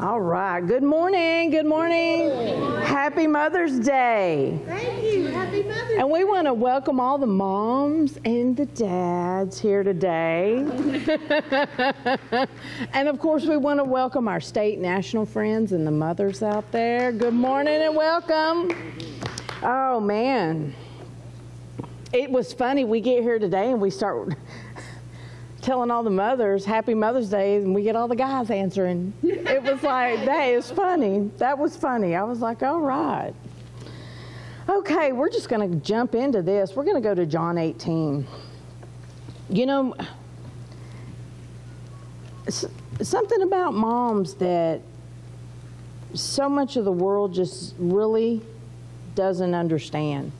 All right. Good morning. Good morning. Happy Mother's Day. Thank you. Happy Mother's Day. And we want to welcome all the moms and the dads here today. and of course, we want to welcome our state national friends and the mothers out there. Good morning and welcome. Oh, man. It was funny. We get here today and we start telling all the mothers Happy Mother's Day, and we get all the guys answering. It was like, that is funny. That was funny. I was like, all right. Okay, we're just going to jump into this. We're going to go to John 18. You know, something about moms that so much of the world just really doesn't understand.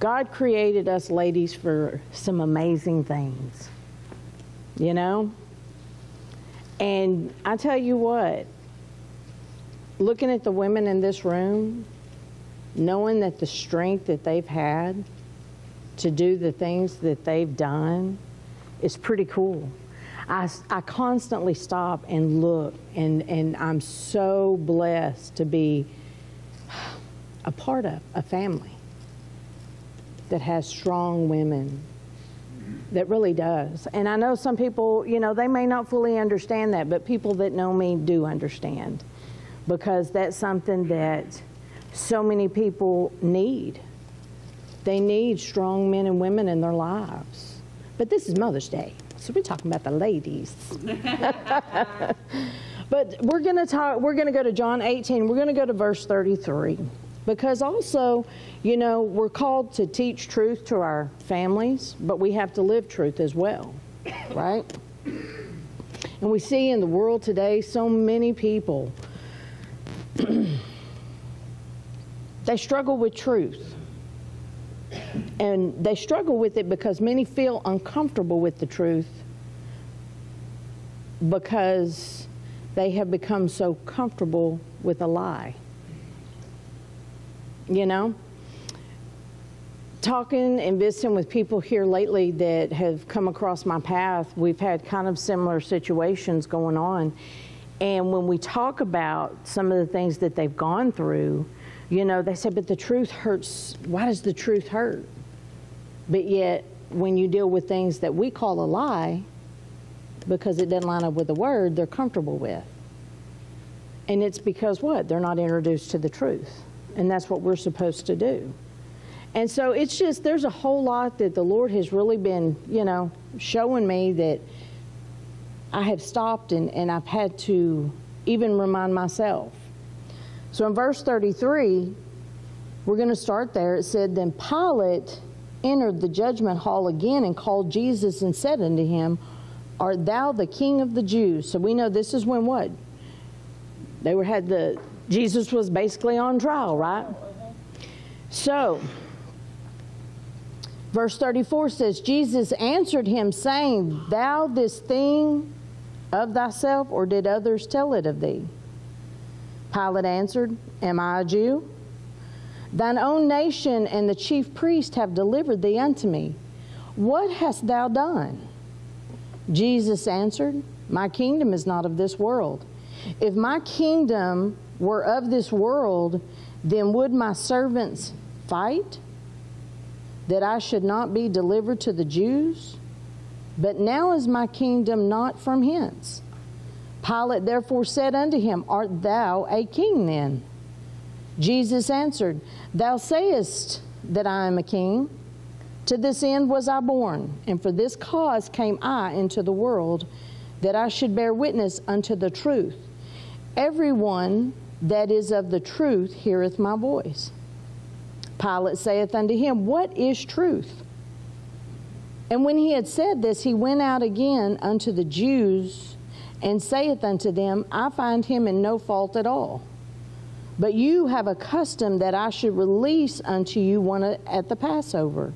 God created us ladies for some amazing things, you know? And I tell you what, looking at the women in this room, knowing that the strength that they've had to do the things that they've done is pretty cool. I, I constantly stop and look, and, and I'm so blessed to be a part of a family that has strong women that really does. And I know some people, you know, they may not fully understand that, but people that know me do understand because that's something that so many people need. They need strong men and women in their lives. But this is Mother's Day, so we're talking about the ladies. but we're going to talk we're going to go to John 18. We're going to go to verse 33 because also, you know, we're called to teach truth to our families, but we have to live truth as well, right? And we see in the world today so many people they struggle with truth. And they struggle with it because many feel uncomfortable with the truth because they have become so comfortable with a lie. You know? Talking and visiting with people here lately that have come across my path, we've had kind of similar situations going on. And when we talk about some of the things that they've gone through, you know, they say, but the truth hurts. Why does the truth hurt? But yet, when you deal with things that we call a lie, because it doesn't line up with the word, they're comfortable with. And it's because what? They're not introduced to the truth. And that's what we're supposed to do. And so it's just, there's a whole lot that the Lord has really been, you know, showing me that I have stopped and, and I've had to even remind myself. So in verse 33, we're going to start there. It said, Then Pilate entered the judgment hall again and called Jesus and said unto him, Art thou the king of the Jews? So we know this is when what? They were had the Jesus was basically on trial, right? So verse 34 says, Jesus answered him, saying, Thou this thing of thyself, or did others tell it of thee? Pilate answered, Am I a Jew? Thine own nation and the chief priest have delivered thee unto me. What hast thou done? Jesus answered, My kingdom is not of this world. If my kingdom were of this world, then would my servants fight that I should not be delivered to the Jews? But now is my kingdom not from hence. Pilate therefore said unto him, Art thou a king then? Jesus answered, Thou sayest that I am a king. To this end was I born, and for this cause came I into the world, that I should bear witness unto the truth. Everyone that is of the truth heareth my voice. Pilate saith unto him, What is truth? And when he had said this, he went out again unto the Jews and saith unto them, I find him in no fault at all. But you have a custom that I should release unto you one at the Passover.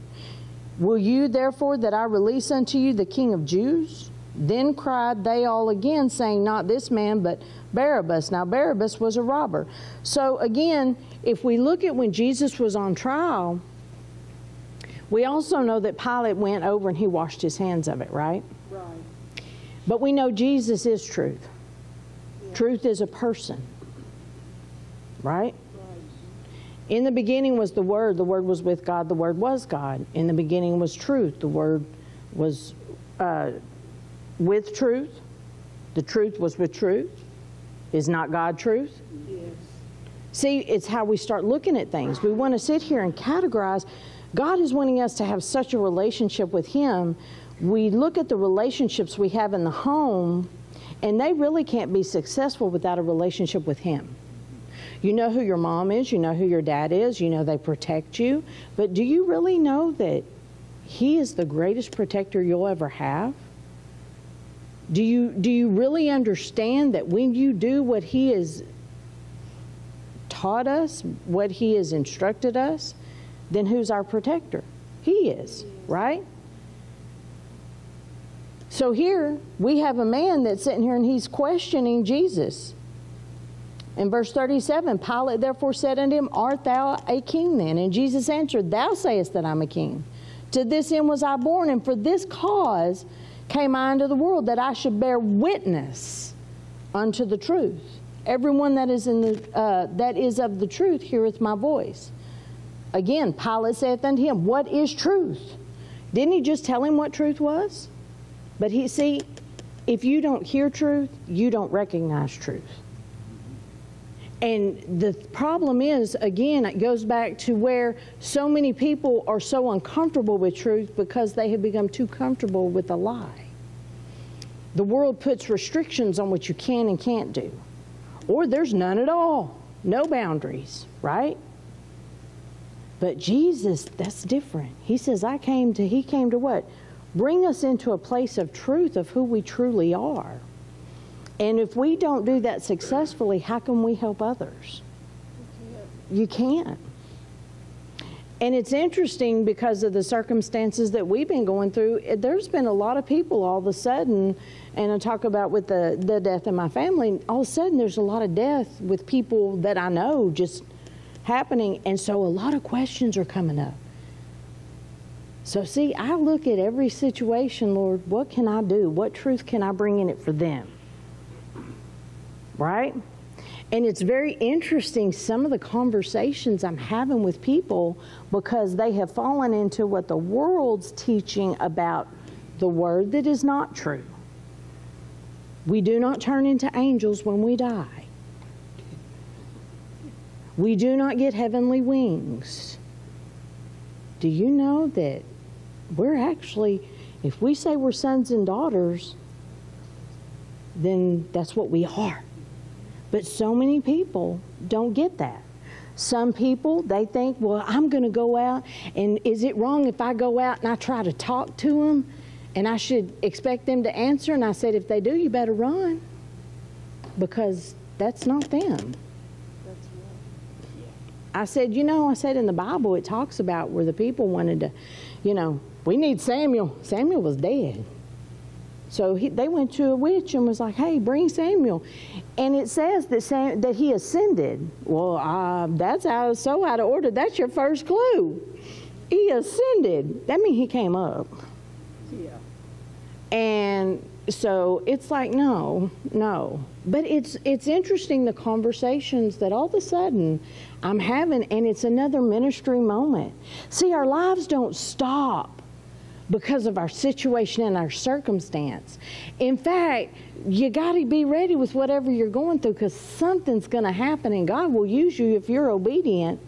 Will you therefore that I release unto you the King of Jews? Then cried they all again, saying, Not this man, but Barabbas. Now, Barabbas was a robber. So, again, if we look at when Jesus was on trial, we also know that Pilate went over and he washed his hands of it, right? Right. But we know Jesus is truth. Yeah. Truth is a person, right? In the beginning was the Word. The Word was with God. The Word was God. In the beginning was truth. The Word was uh, with truth. The truth was with truth. Is not God truth? Yes. See, it's how we start looking at things. We want to sit here and categorize. God is wanting us to have such a relationship with Him. We look at the relationships we have in the home, and they really can't be successful without a relationship with Him. You know who your mom is, you know who your dad is, you know they protect you, but do you really know that He is the greatest protector you'll ever have? Do you, do you really understand that when you do what He has taught us, what He has instructed us, then who's our protector? He is, right? So here we have a man that's sitting here and he's questioning Jesus. In verse 37, Pilate therefore said unto him, Art thou a king then? And Jesus answered, Thou sayest that I'm a king. To this end was I born, and for this cause came I into the world, that I should bear witness unto the truth. Everyone that is in the uh, that is of the truth heareth my voice. Again, Pilate saith unto him, What is truth? Didn't he just tell him what truth was? But he see, if you don't hear truth, you don't recognize truth. And the problem is, again, it goes back to where so many people are so uncomfortable with truth because they have become too comfortable with a lie. The world puts restrictions on what you can and can't do, or there's none at all, no boundaries, right? But Jesus, that's different. He says, I came to, He came to what? Bring us into a place of truth of who we truly are. And if we don't do that successfully, how can we help others? You can't. And it's interesting because of the circumstances that we've been going through. There's been a lot of people all of a sudden, and I talk about with the, the death in my family, all of a sudden there's a lot of death with people that I know just happening. And so a lot of questions are coming up. So, see, I look at every situation, Lord, what can I do? What truth can I bring in it for them? Right? And it's very interesting some of the conversations I'm having with people because they have fallen into what the world's teaching about the word that is not true. We do not turn into angels when we die. We do not get heavenly wings. Do you know that we're actually, if we say we're sons and daughters, then that's what we are. But so many people don't get that. Some people, they think, well, I'm going to go out, and is it wrong if I go out and I try to talk to them and I should expect them to answer? And I said, if they do, you better run because that's not them. I said, you know, I said in the Bible it talks about where the people wanted to, you know, we need Samuel. Samuel was dead. So he, they went to a witch and was like, hey, bring Samuel. And it says that, Sam, that he ascended. Well, uh, that's out, so out of order. That's your first clue. He ascended. That means he came up. Yeah. And so it's like, no, no. But it's, it's interesting the conversations that all of a sudden I'm having, and it's another ministry moment. See, our lives don't stop because of our situation and our circumstance. In fact, you got to be ready with whatever you're going through because something's going to happen and God will use you if you're obedient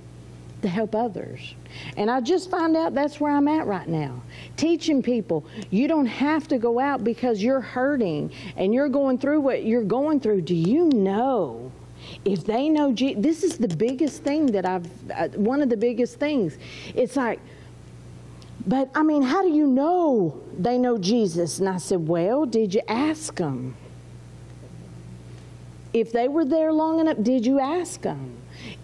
to help others. And I just find out that's where I'm at right now. Teaching people, you don't have to go out because you're hurting and you're going through what you're going through. Do you know? If they know, this is the biggest thing that I've, uh, one of the biggest things. It's like, but I mean, how do you know they know Jesus? And I said, Well, did you ask them? If they were there long enough, did you ask them?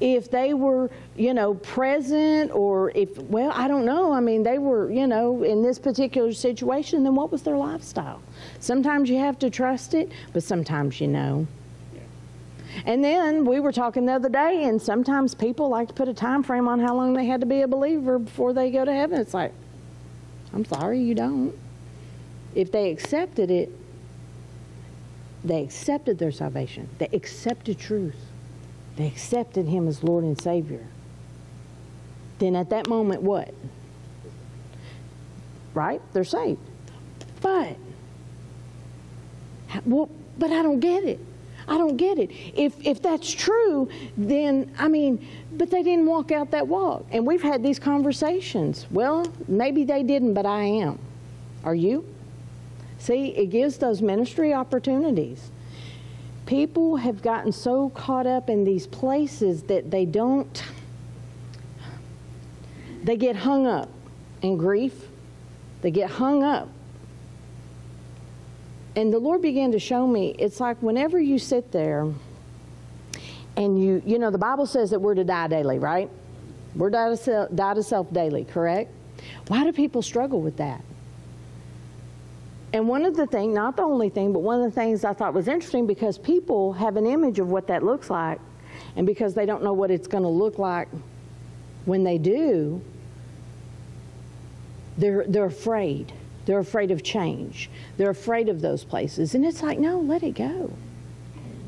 If they were, you know, present or if, well, I don't know. I mean, they were, you know, in this particular situation, then what was their lifestyle? Sometimes you have to trust it, but sometimes you know. And then we were talking the other day, and sometimes people like to put a time frame on how long they had to be a believer before they go to heaven. It's like, I'm sorry, you don't. If they accepted it, they accepted their salvation. They accepted truth. They accepted him as Lord and Savior. Then at that moment, what? Right? They're saved. But, well, but I don't get it. I don't get it. If, if that's true, then, I mean, but they didn't walk out that walk. And we've had these conversations. Well, maybe they didn't, but I am. Are you? See, it gives those ministry opportunities. People have gotten so caught up in these places that they don't, they get hung up in grief. They get hung up and the Lord began to show me it's like whenever you sit there and you, you know, the Bible says that we're to die daily, right? We're die to, self, die to self daily, correct? Why do people struggle with that? And one of the things, not the only thing, but one of the things I thought was interesting because people have an image of what that looks like, and because they don't know what it's going to look like when they do, they're, they're afraid. They're afraid of change. They're afraid of those places. And it's like, no, let it go.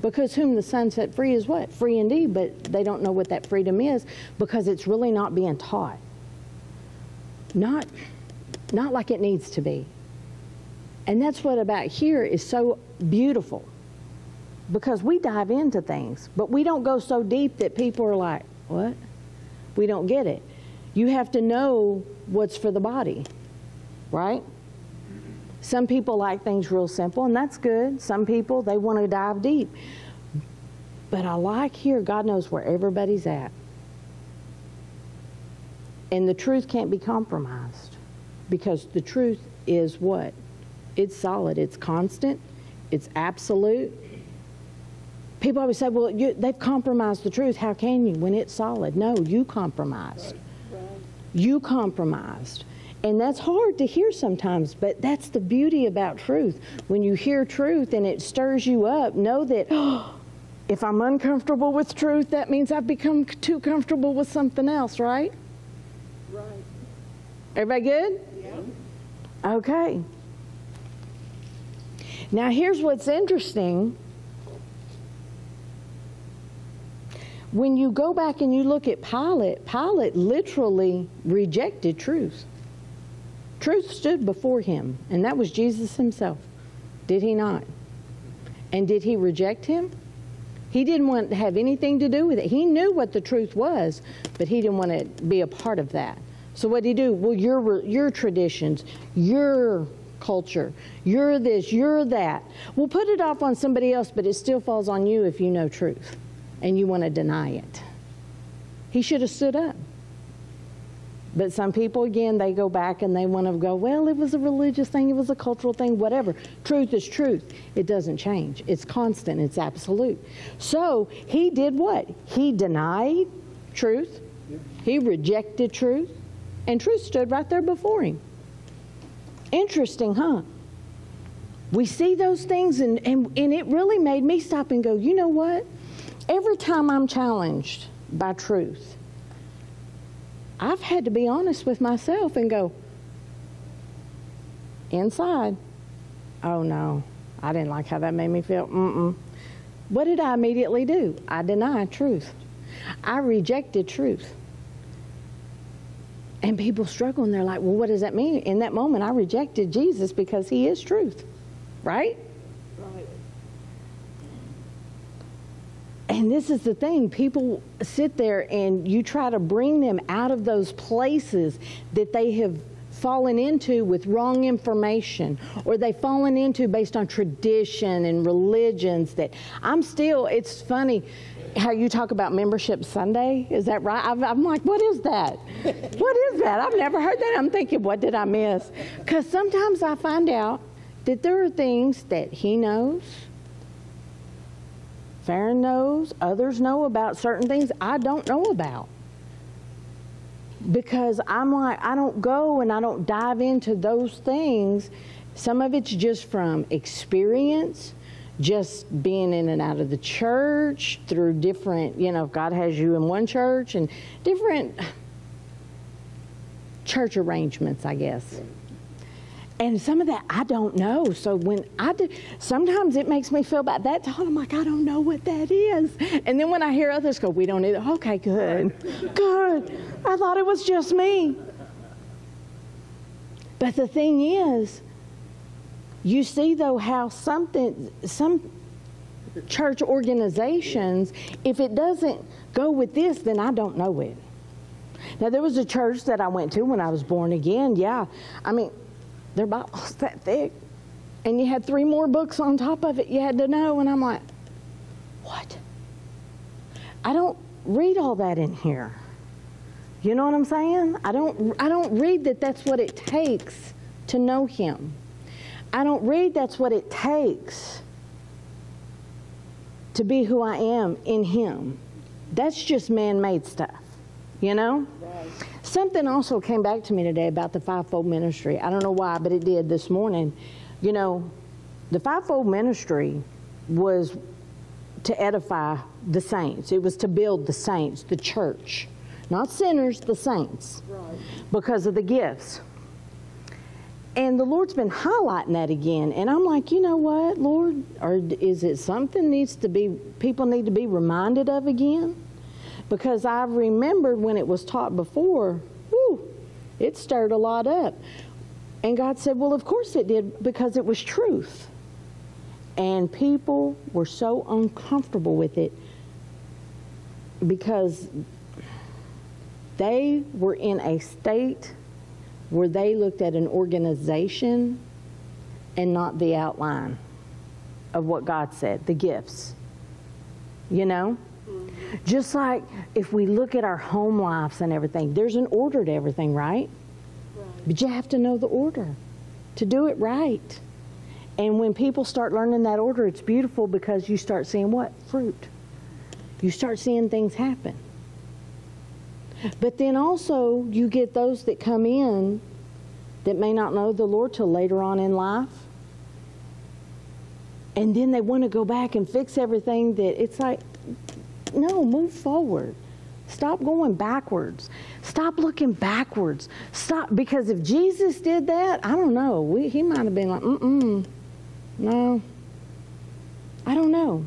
Because whom the Son set free is what? Free indeed, but they don't know what that freedom is because it's really not being taught. Not, not like it needs to be. And that's what about here is so beautiful. Because we dive into things, but we don't go so deep that people are like, what? We don't get it. You have to know what's for the body, right? Some people like things real simple, and that's good. Some people, they want to dive deep. But I like here, God knows where everybody's at. And the truth can't be compromised because the truth is what? It's solid, it's constant, it's absolute. People always say, well, you, they've compromised the truth. How can you when it's solid? No, you compromised. Right. Right. You compromised. And that's hard to hear sometimes, but that's the beauty about truth. When you hear truth and it stirs you up, know that oh, if I'm uncomfortable with truth, that means I've become too comfortable with something else, right? Right. Everybody good? Yeah. Okay. Now, here's what's interesting. When you go back and you look at Pilate, Pilate literally rejected truth. Truth stood before him, and that was Jesus himself. Did he not? And did he reject him? He didn't want to have anything to do with it. He knew what the truth was, but he didn't want to be a part of that. So what did he do? Well, your your traditions, your culture, you're this, you're that. We'll put it off on somebody else, but it still falls on you if you know truth and you want to deny it. He should have stood up. But some people, again, they go back and they want to go, well, it was a religious thing, it was a cultural thing, whatever. Truth is truth. It doesn't change, it's constant, it's absolute. So he did what? He denied truth, he rejected truth, and truth stood right there before him. Interesting, huh? We see those things, and, and, and it really made me stop and go, you know what? Every time I'm challenged by truth, I've had to be honest with myself and go, inside, oh no, I didn't like how that made me feel. Mm-mm. What did I immediately do? I denied truth. I rejected truth. And people struggle and they're like, well, what does that mean? In that moment, I rejected Jesus because he is truth, right? And this is the thing people sit there and you try to bring them out of those places that they have fallen into with wrong information or they've fallen into based on tradition and religions that I'm still, it's funny how you talk about membership Sunday. Is that right? i am like, what is that? what is that? I've never heard that. I'm thinking, what did I miss? Because sometimes I find out that there are things that he knows Farron knows, others know about certain things I don't know about. Because I'm like, I don't go and I don't dive into those things. Some of it's just from experience, just being in and out of the church through different, you know, God has you in one church and different church arrangements, I guess. And some of that I don't know. So when I do, sometimes it makes me feel bad. That time I'm like, I don't know what that is. And then when I hear others go, we don't either. Okay, good, good. I thought it was just me. But the thing is, you see though how something, some church organizations, if it doesn't go with this, then I don't know it. Now there was a church that I went to when I was born again. Yeah, I mean their Bible's that thick. And you had three more books on top of it you had to know. And I'm like, what? I don't read all that in here. You know what I'm saying? I don't, I don't read that that's what it takes to know Him. I don't read that's what it takes to be who I am in Him. That's just man made stuff, you know? Right. Something also came back to me today about the fivefold ministry. I don't know why, but it did this morning. You know, the fivefold ministry was to edify the saints, it was to build the saints, the church. Not sinners, the saints, right. because of the gifts. And the Lord's been highlighting that again. And I'm like, you know what, Lord? Or is it something needs to be, people need to be reminded of again? Because I remembered when it was taught before, whew, it stirred a lot up. And God said, Well, of course it did, because it was truth. And people were so uncomfortable with it because they were in a state where they looked at an organization and not the outline of what God said, the gifts. You know? Just like if we look at our home lives and everything, there's an order to everything, right? right? But you have to know the order to do it right. And when people start learning that order, it's beautiful because you start seeing what? Fruit. You start seeing things happen. But then also, you get those that come in that may not know the Lord till later on in life. And then they want to go back and fix everything that it's like, no, move forward. Stop going backwards. Stop looking backwards. Stop because if Jesus did that, I don't know. We, he might have been like, mm-mm, no. I don't know.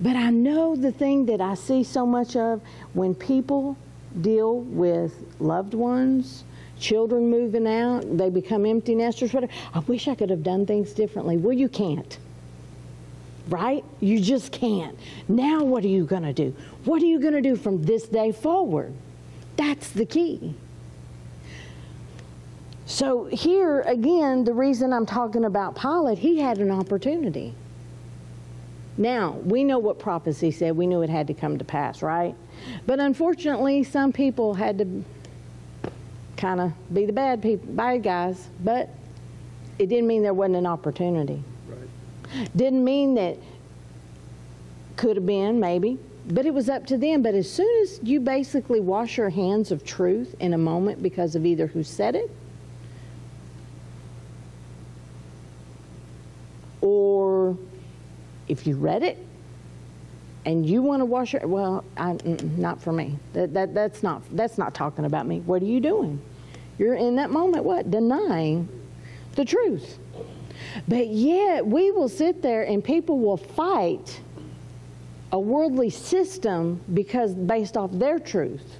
But I know the thing that I see so much of when people deal with loved ones, children moving out, they become empty nesters, whatever. I wish I could have done things differently. Well, you can't right? You just can't. Now, what are you going to do? What are you going to do from this day forward? That's the key. So, here again, the reason I'm talking about Pilate, he had an opportunity. Now, we know what prophecy said. We knew it had to come to pass, right? But unfortunately, some people had to kind of be the bad people, bad guys, but it didn't mean there wasn't an opportunity. Didn't mean that could have been, maybe, but it was up to them. But as soon as you basically wash your hands of truth in a moment because of either who said it or if you read it and you want to wash your well I, mm, mm, not for me. That, that that's not that's not talking about me. What are you doing? You're in that moment what? Denying the truth but yet, we will sit there and people will fight a worldly system because based off their truth.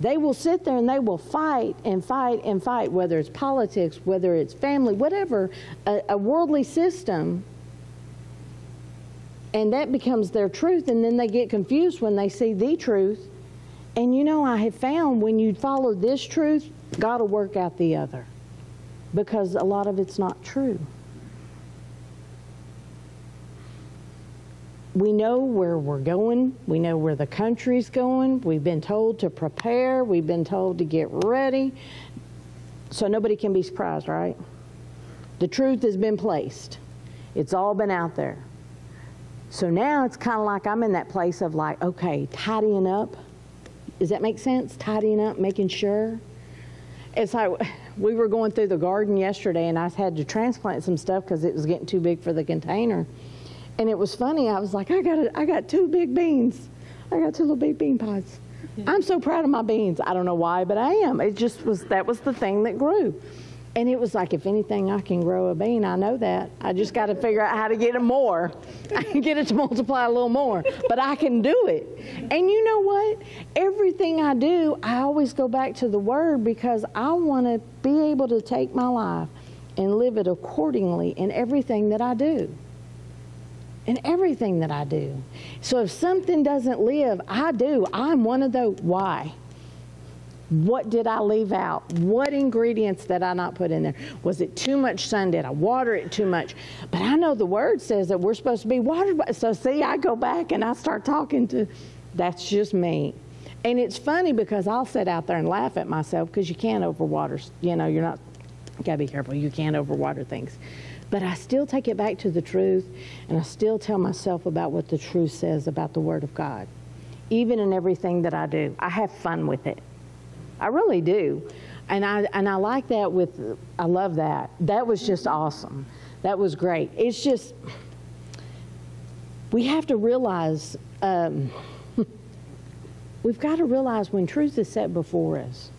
They will sit there and they will fight and fight and fight, whether it's politics, whether it's family, whatever, a, a worldly system. And that becomes their truth, and then they get confused when they see the truth. And you know, I have found when you follow this truth, God will work out the other because a lot of it's not true. We know where we're going. We know where the country's going. We've been told to prepare. We've been told to get ready. So nobody can be surprised, right? The truth has been placed. It's all been out there. So now it's kind of like I'm in that place of like, okay, tidying up. Does that make sense? Tidying up, making sure. It's like we were going through the garden yesterday and I had to transplant some stuff because it was getting too big for the container. And it was funny. I was like, I got a, I got two big beans. I got two little big bean pods. I'm so proud of my beans. I don't know why, but I am. It just was that was the thing that grew. And it was like, if anything, I can grow a bean. I know that. I just got to figure out how to get it more. I can get it to multiply a little more, but I can do it. And you know what? Everything I do, I always go back to the Word because I want to be able to take my life and live it accordingly in everything that I do. In everything that I do. So if something doesn't live, I do. I'm one of those. Why? What did I leave out? What ingredients did I not put in there? Was it too much sun? Did I water it too much? But I know the word says that we're supposed to be watered. So see, I go back and I start talking to, that's just me. And it's funny because I'll sit out there and laugh at myself because you can't overwater. You know, you're not, you gotta be careful. You can't overwater things. But I still take it back to the truth and I still tell myself about what the truth says about the Word of God. Even in everything that I do, I have fun with it. I really do. And I, and I like that with, I love that. That was just awesome. That was great. It's just, we have to realize, um, we've got to realize when truth is set before us,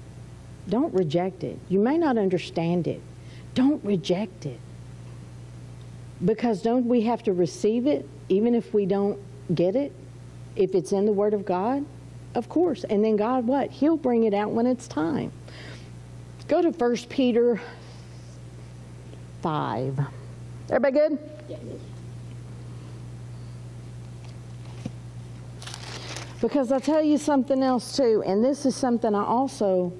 don't reject it. You may not understand it. Don't reject it. Because don't we have to receive it even if we don't get it? If it's in the Word of God? Of course. And then God, what? He'll bring it out when it's time. Go to 1 Peter 5. Everybody good? Because I'll tell you something else too, and this is something I also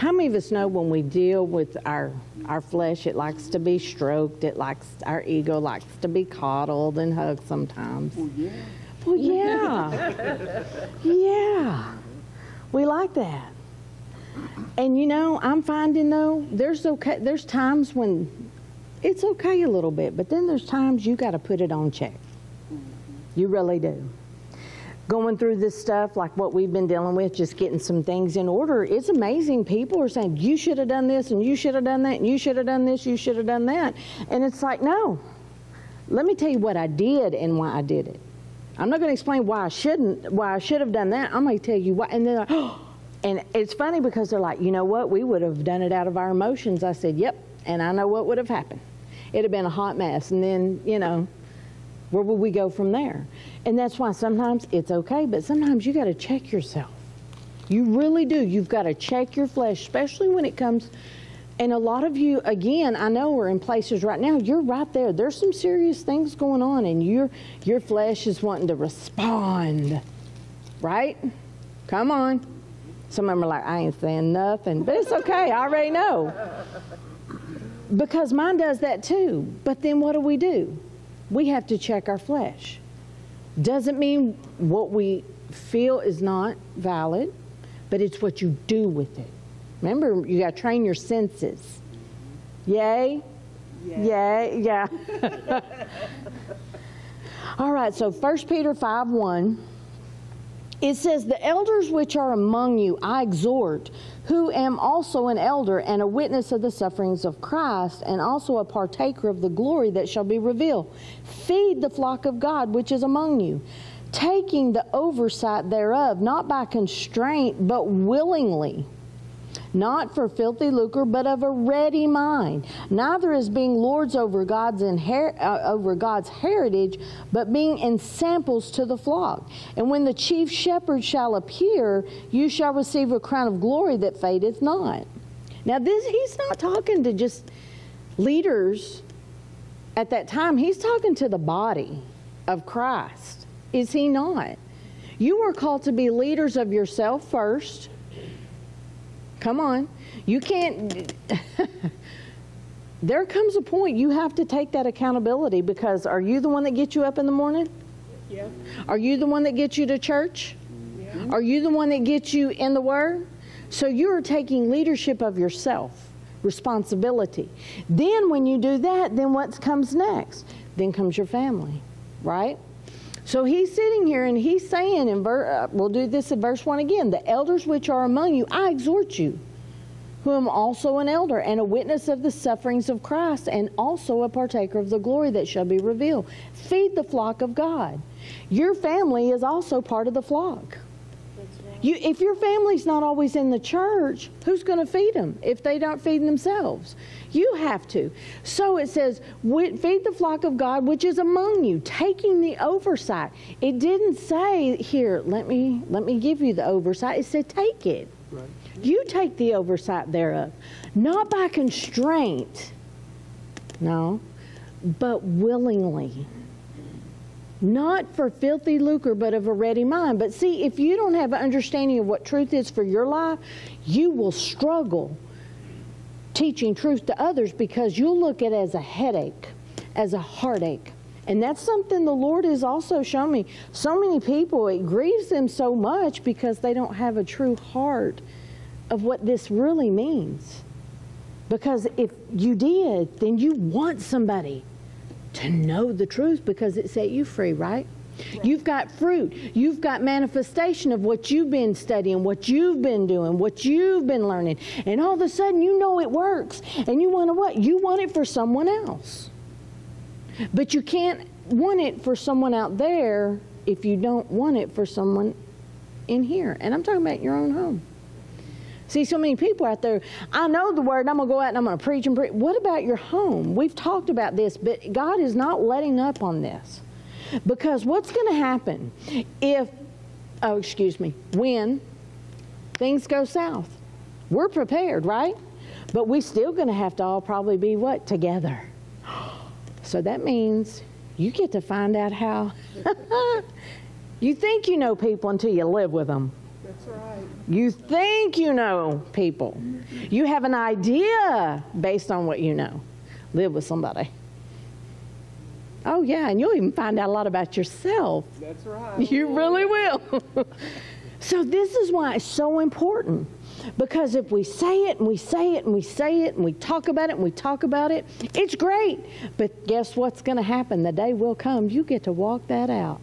How many of us know when we deal with our our flesh, it likes to be stroked, it likes our ego likes to be coddled and hugged sometimes. Well, yeah. Well, yeah. yeah. We like that. And you know, I'm finding though, there's okay there's times when it's okay a little bit, but then there's times you got to put it on check. You really do going through this stuff, like what we've been dealing with, just getting some things in order, it's amazing. People are saying, you should have done this, and you should have done that, and you should have done this, you should have done that. And it's like, no. Let me tell you what I did and why I did it. I'm not going to explain why I shouldn't, why I should have done that. I'm going to tell you why. And then, oh, and it's funny because they're like, you know what? We would have done it out of our emotions. I said, yep. And I know what would have happened. It'd have been a hot mess. And then, you know, where will we go from there? And that's why sometimes it's okay, but sometimes you got to check yourself. You really do. You've got to check your flesh, especially when it comes. And a lot of you, again, I know are in places right now. You're right there. There's some serious things going on, and your your flesh is wanting to respond. Right? Come on. Some of them are like, I ain't saying nothing, but it's okay. I already know. Because mine does that too. But then what do we do? We have to check our flesh. Doesn't mean what we feel is not valid, but it's what you do with it. Remember, you got to train your senses. Yay? Yay, yeah. All right, so 1 Peter 5 1. It says, The elders which are among you I exhort, who am also an elder and a witness of the sufferings of Christ, and also a partaker of the glory that shall be revealed. Feed the flock of God which is among you, taking the oversight thereof, not by constraint, but willingly not for filthy lucre, but of a ready mind, neither as being lords over God's inher- uh, over God's heritage, but being ensamples to the flock. And when the chief shepherd shall appear, you shall receive a crown of glory that fadeth not. Now, this he's not talking to just leaders at that time. He's talking to the body of Christ. Is he not? You are called to be leaders of yourself first Come on. You can't. there comes a point you have to take that accountability because are you the one that gets you up in the morning? Yeah. Are you the one that gets you to church? Yeah. Are you the one that gets you in the Word? So you are taking leadership of yourself, responsibility. Then when you do that, then what comes next? Then comes your family, right? So he's sitting here and he's saying, in ver- uh, we'll do this in verse 1 again the elders which are among you, I exhort you, who am also an elder and a witness of the sufferings of Christ, and also a partaker of the glory that shall be revealed. Feed the flock of God. Your family is also part of the flock. You, if your family's not always in the church, who's going to feed them if they don't feed themselves? You have to. So it says, feed the flock of God which is among you, taking the oversight. It didn't say here, let me let me give you the oversight. It said take it. Right. You take the oversight thereof, not by constraint. No, but willingly not for filthy lucre, but of a ready mind. But see, if you don't have an understanding of what truth is for your life, you will struggle teaching truth to others because you'll look at it as a headache, as a heartache. And that's something the Lord has also shown me. So many people, it grieves them so much because they don't have a true heart of what this really means. Because if you did, then you want somebody to know the truth because it set you free, right? You've got fruit. You've got manifestation of what you've been studying, what you've been doing, what you've been learning. And all of a sudden you know it works. And you want to what? You want it for someone else. But you can't want it for someone out there if you don't want it for someone in here. And I'm talking about your own home. See, so many people out there, I know the word, I'm going to go out and I'm going to preach and preach. What about your home? We've talked about this, but God is not letting up on this. Because what's going to happen if, oh, excuse me, when things go south? We're prepared, right? But we're still going to have to all probably be what? Together. So that means you get to find out how. you think you know people until you live with them. That's right. You think you know people. You have an idea based on what you know. Live with somebody. Oh, yeah, and you'll even find out a lot about yourself. That's right. You really will. so, this is why it's so important. Because if we say it and we say it and we say it and we talk about it and we talk about it, it's great. But guess what's going to happen? The day will come, you get to walk that out.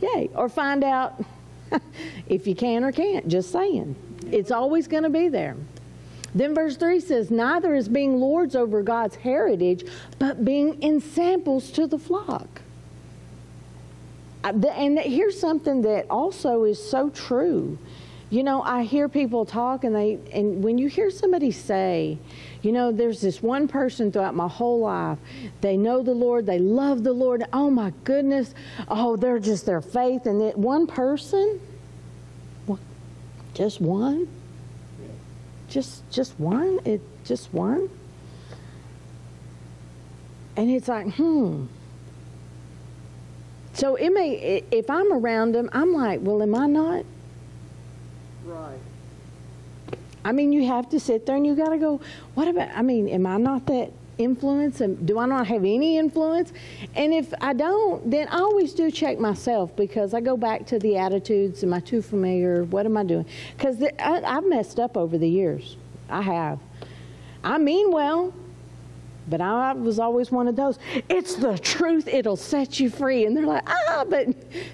Yay. Or find out if you can or can't, just saying. It's always going to be there. Then verse 3 says, Neither is being lords over God's heritage, but being ensamples to the flock. Uh, and here's something that also is so true. You know, I hear people talk, and they, and when you hear somebody say, you know, there's this one person throughout my whole life. They know the Lord, they love the Lord. Oh my goodness. Oh, they're just their faith. And that one person, just one? Just just one? It just one? And it's like, hmm. So it may if I'm around them, I'm like, well, am I not? Right. I mean, you have to sit there and you got to go, what about, I mean, am I not that influence? And do I not have any influence? And if I don't, then I always do check myself because I go back to the attitudes. Am I too familiar? What am I doing? Because I've messed up over the years. I have. I mean well, but I was always one of those. It's the truth, it'll set you free. And they're like, ah, but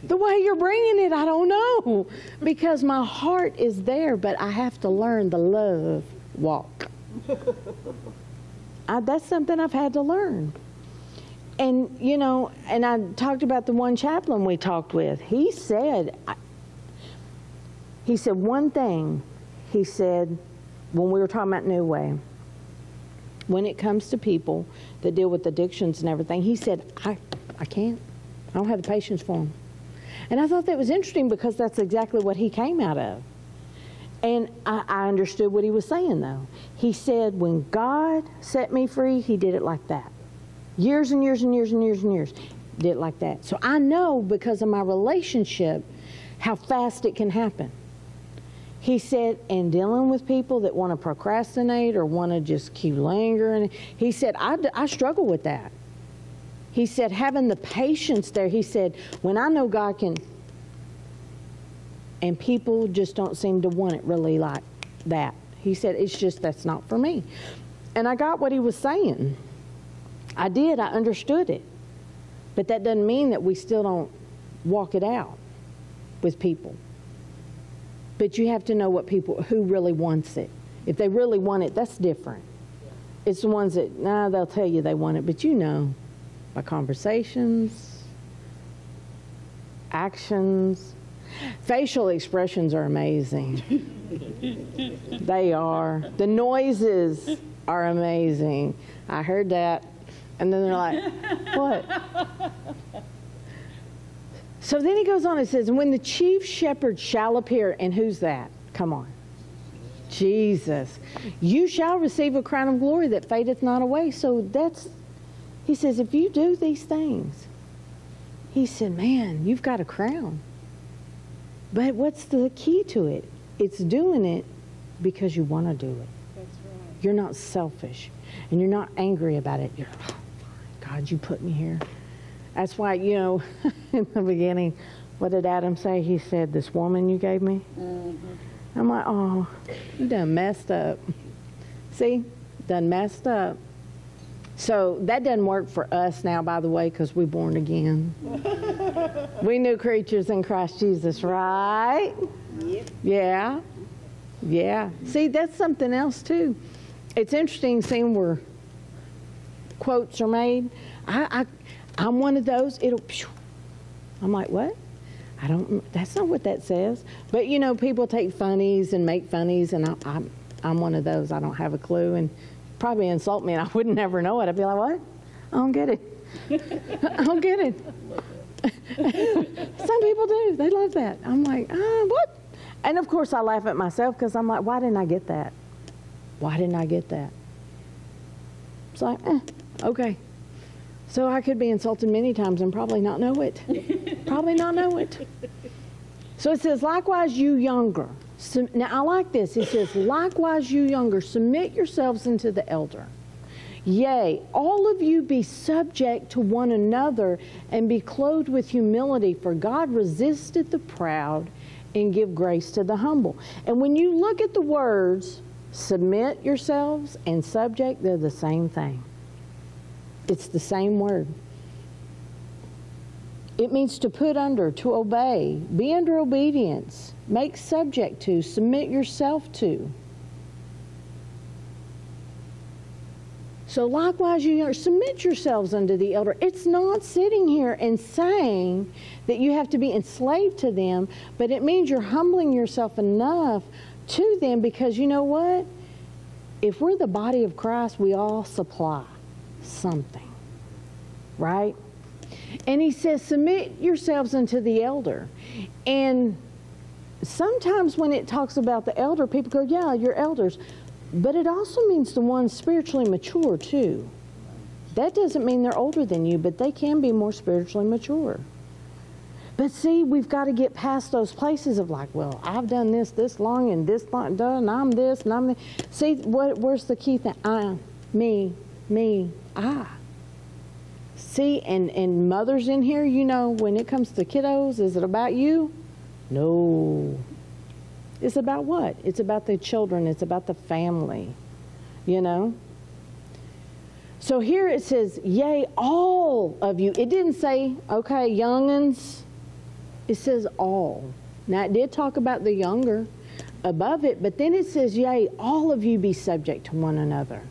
the way you're bringing it, I don't know. Because my heart is there, but I have to learn the love walk. I, that's something I've had to learn. And, you know, and I talked about the one chaplain we talked with. He said, he said one thing. He said, when we were talking about New Way, when it comes to people that deal with addictions and everything, he said, I, I can't. I don't have the patience for them. And I thought that was interesting because that's exactly what he came out of. And I, I, understood what he was saying, though. He said, when God set me free, he did it like that. Years and years and years and years and years. Did it like that. So I know because of my relationship how fast it can happen. He said, and dealing with people that want to procrastinate or want to just keep lingering, he said, I, I struggle with that. He said, having the patience there, he said, when I know God can and people just don't seem to want it really like that. He said, It's just that's not for me. And I got what he was saying. I did, I understood it. But that doesn't mean that we still don't walk it out with people. But you have to know what people, who really wants it. If they really want it, that's different. It's the ones that, nah, they'll tell you they want it, but you know by conversations, actions, Facial expressions are amazing. they are. The noises are amazing. I heard that. And then they're like, what? So then he goes on and says, When the chief shepherd shall appear, and who's that? Come on. Jesus. You shall receive a crown of glory that fadeth not away. So that's, he says, if you do these things, he said, man, you've got a crown. But what's the key to it? It's doing it because you want to do it. That's right. You're not selfish and you're not angry about it. You're, oh, God, you put me here. That's why, you know, in the beginning, what did Adam say? He said, This woman you gave me? Mm-hmm. I'm like, Oh, you done messed up. See? Done messed up. So that doesn't work for us now, by the way, because we're born again. we new creatures in Christ Jesus, right? Yep. Yeah. Yeah. See, that's something else too. It's interesting seeing where quotes are made. I, I I'm one of those. It'll. phew. I'm like, what? I don't. That's not what that says. But you know, people take funnies and make funnies, and I, I'm I'm one of those. I don't have a clue, and probably insult me, and I wouldn't ever know it. I'd be like, what? I don't get it. I don't get it. Some people do. They love that. I'm like, ah, what? And of course, I laugh at myself because I'm like, why didn't I get that? Why didn't I get that? It's like, eh, okay. So I could be insulted many times and probably not know it. probably not know it. So it says, likewise, you younger. Now I like this. It says, likewise, you younger, submit yourselves unto the elder. Yea, all of you be subject to one another and be clothed with humility, for God resisteth the proud and give grace to the humble. And when you look at the words, submit yourselves and subject, they're the same thing. It's the same word. It means to put under, to obey, be under obedience, make subject to, submit yourself to. So likewise, you are, submit yourselves unto the elder. It's not sitting here and saying that you have to be enslaved to them, but it means you're humbling yourself enough to them because you know what? If we're the body of Christ, we all supply something, right? And he says, submit yourselves unto the elder. And sometimes when it talks about the elder, people go, yeah, you're elders. But it also means the ones spiritually mature too. That doesn't mean they're older than you, but they can be more spiritually mature. But see, we've got to get past those places of like, well, I've done this this long and this long done, I'm this and I'm this. See, what, where's the key thing? I, me, me, I. See, and, and mothers in here, you know, when it comes to kiddos, is it about you? No. It's about what? It's about the children, it's about the family, you know? So here it says, Yea, all of you. It didn't say, okay, youngins. It says all. Now it did talk about the younger above it, but then it says, Yea, all of you be subject to one another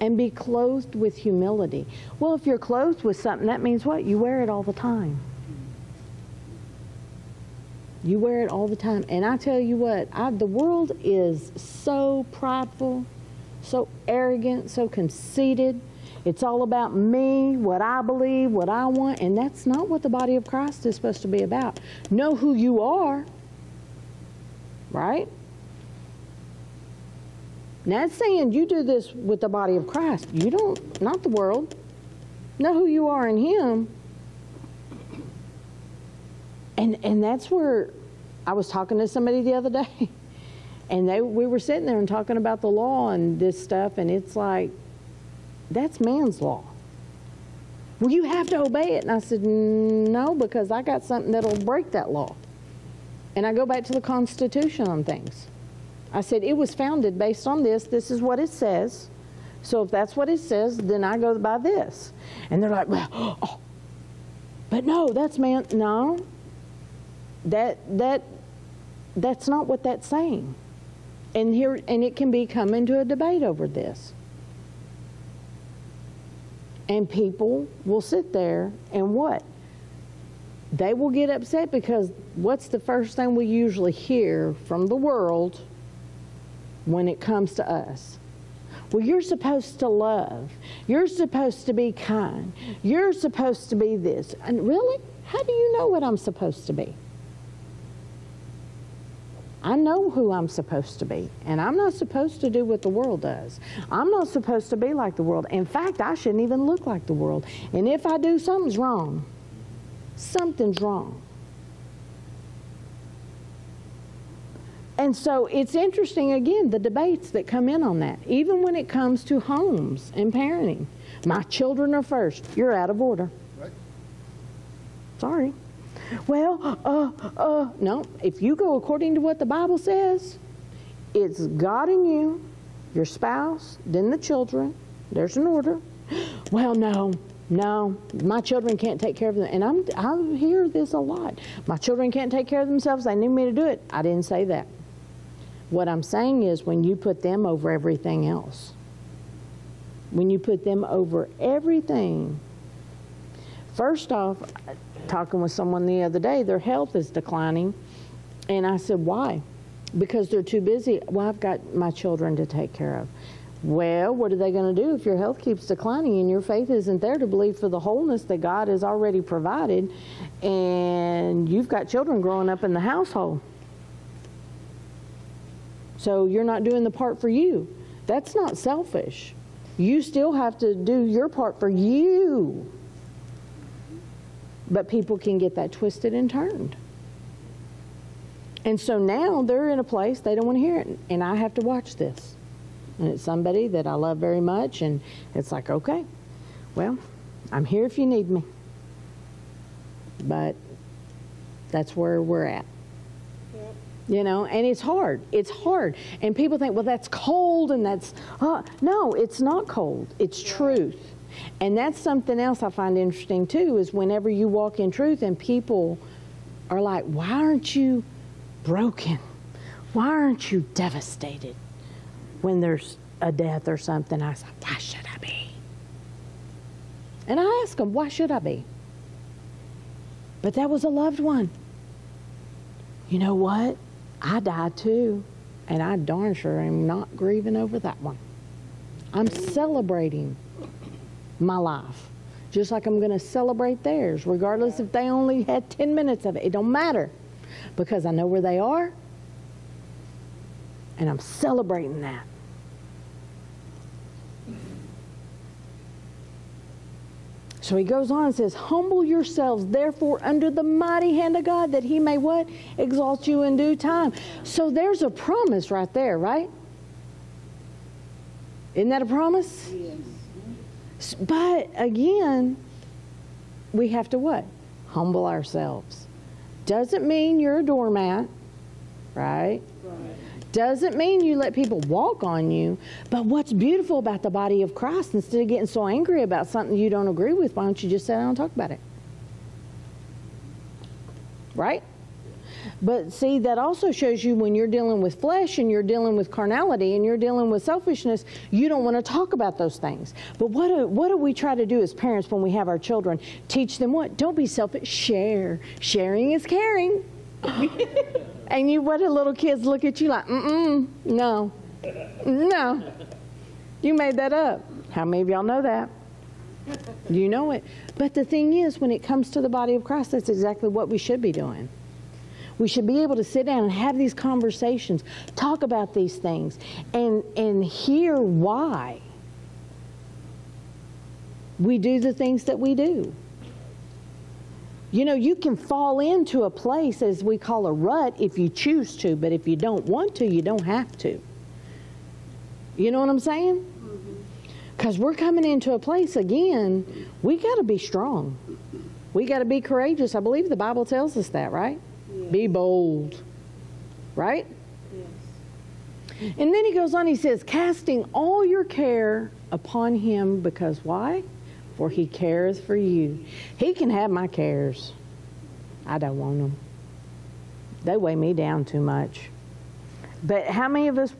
and be clothed with humility. Well, if you're clothed with something, that means what? You wear it all the time. You wear it all the time. And I tell you what, I, the world is so prideful, so arrogant, so conceited. It's all about me, what I believe, what I want, and that's not what the body of Christ is supposed to be about. Know who you are, right? Now it's saying you do this with the body of Christ. You don't, not the world. Know who you are in Him. And and that's where I was talking to somebody the other day, and they we were sitting there and talking about the law and this stuff, and it's like, that's man's law. Well, you have to obey it, and I said no because I got something that'll break that law. And I go back to the Constitution on things. I said, it was founded based on this. This is what it says. So if that's what it says, then I go by this. And they're like, well, oh, but no, that's man. No, that that that's not what that's saying. And here, and it can be come into a debate over this. And people will sit there and what? they will get upset because what's the first thing we usually hear from the world when it comes to us? Well, you're supposed to love. You're supposed to be kind. You're supposed to be this. And really? How do you know what I'm supposed to be? I know who I'm supposed to be, and I'm not supposed to do what the world does. I'm not supposed to be like the world. In fact, I shouldn't even look like the world. And if I do, something's wrong. Something's wrong. And so it's interesting, again, the debates that come in on that, even when it comes to homes and parenting. My children are first. You're out of order. Right. Sorry. Well, uh, uh, no. If you go according to what the Bible says, it's God and you, your spouse, then the children. There's an order. Well, no, no, my children can't take care of them. And I'm, I hear this a lot. My children can't take care of themselves. They need me to do it. I didn't say that. What I'm saying is when you put them over everything else, when you put them over everything, first off, talking with someone the other day, their health is declining. And I said, why? Because they're too busy. Well, I've got my children to take care of. Well, what are they going to do if your health keeps declining and your faith isn't there to believe for the wholeness that God has already provided and you've got children growing up in the household? So you're not doing the part for you. That's not selfish. You still have to do your part for you. But people can get that twisted and turned. And so now they're in a place they don't want to hear it. And I have to watch this. And it's somebody that I love very much. And it's like, okay, well, I'm here if you need me. But that's where we're at. Yep. You know, and it's hard. It's hard. And people think, well, that's cold and that's, uh, no, it's not cold. It's truth. And that's something else I find interesting too is whenever you walk in truth and people are like, why aren't you broken? Why aren't you devastated when there's a death or something? I say, why should I be? And I ask them, why should I be? But that was a loved one. You know what? I died too, and I darn sure am not grieving over that one. I'm celebrating my life, just like I'm going to celebrate theirs, regardless if they only had 10 minutes of it. It don't matter because I know where they are, and I'm celebrating that. So he goes on and says, Humble yourselves, therefore, under the mighty hand of God, that he may what? Exalt you in due time. So there's a promise right there, right? Isn't that a promise? Yes. But again, we have to what? Humble ourselves. Doesn't mean you're a doormat, right? Right. Doesn't mean you let people walk on you. But what's beautiful about the body of Christ, instead of getting so angry about something you don't agree with, why don't you just sit down and talk about it? Right? But see, that also shows you when you're dealing with flesh and you're dealing with carnality and you're dealing with selfishness, you don't want to talk about those things. But what do, what do we try to do as parents when we have our children? Teach them what? Don't be selfish. Share. Sharing is caring. and you, what do little kids look at you like? Mm-mm, no, no. You made that up. How many of y'all know that? You know it. But the thing is, when it comes to the body of Christ, that's exactly what we should be doing. We should be able to sit down and have these conversations, talk about these things, and, and hear why we do the things that we do. You know, you can fall into a place, as we call a rut, if you choose to, but if you don't want to, you don't have to. You know what I'm saying? Mm-hmm. Because we're coming into a place again, we got to be strong. We got to be courageous. I believe the Bible tells us that, right? Be bold. Right? Yes. And then he goes on, he says, casting all your care upon him because why? For he cares for you. He can have my cares. I don't want them. They weigh me down too much. But how many of us,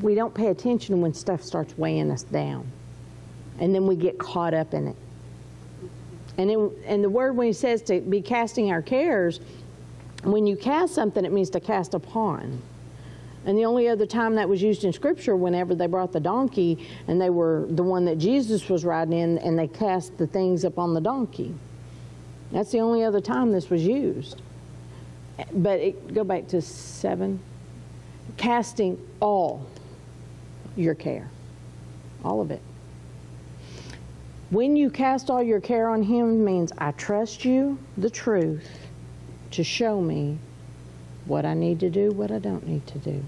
we don't pay attention when stuff starts weighing us down? And then we get caught up in it. And, it, and the word when he says to be casting our cares, when you cast something, it means to cast upon. And the only other time that was used in Scripture, whenever they brought the donkey and they were the one that Jesus was riding in, and they cast the things upon the donkey. That's the only other time this was used. But it, go back to seven. Casting all your care, all of it. When you cast all your care on Him, means I trust you, the truth, to show me what I need to do, what I don't need to do.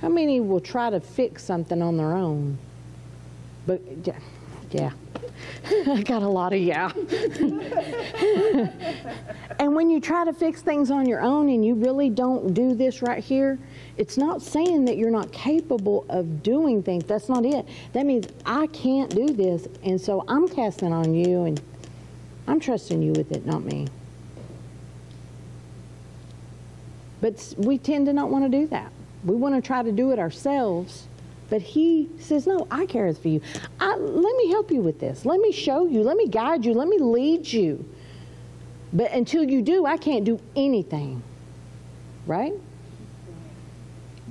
How many will try to fix something on their own? But yeah. I got a lot of yeah. and when you try to fix things on your own and you really don't do this right here, it's not saying that you're not capable of doing things. That's not it. That means I can't do this, and so I'm casting on you and I'm trusting you with it, not me. But we tend to not want to do that. We want to try to do it ourselves. But he says, No, I care for you. I, let me help you with this. Let me show you. Let me guide you. Let me lead you. But until you do, I can't do anything. Right?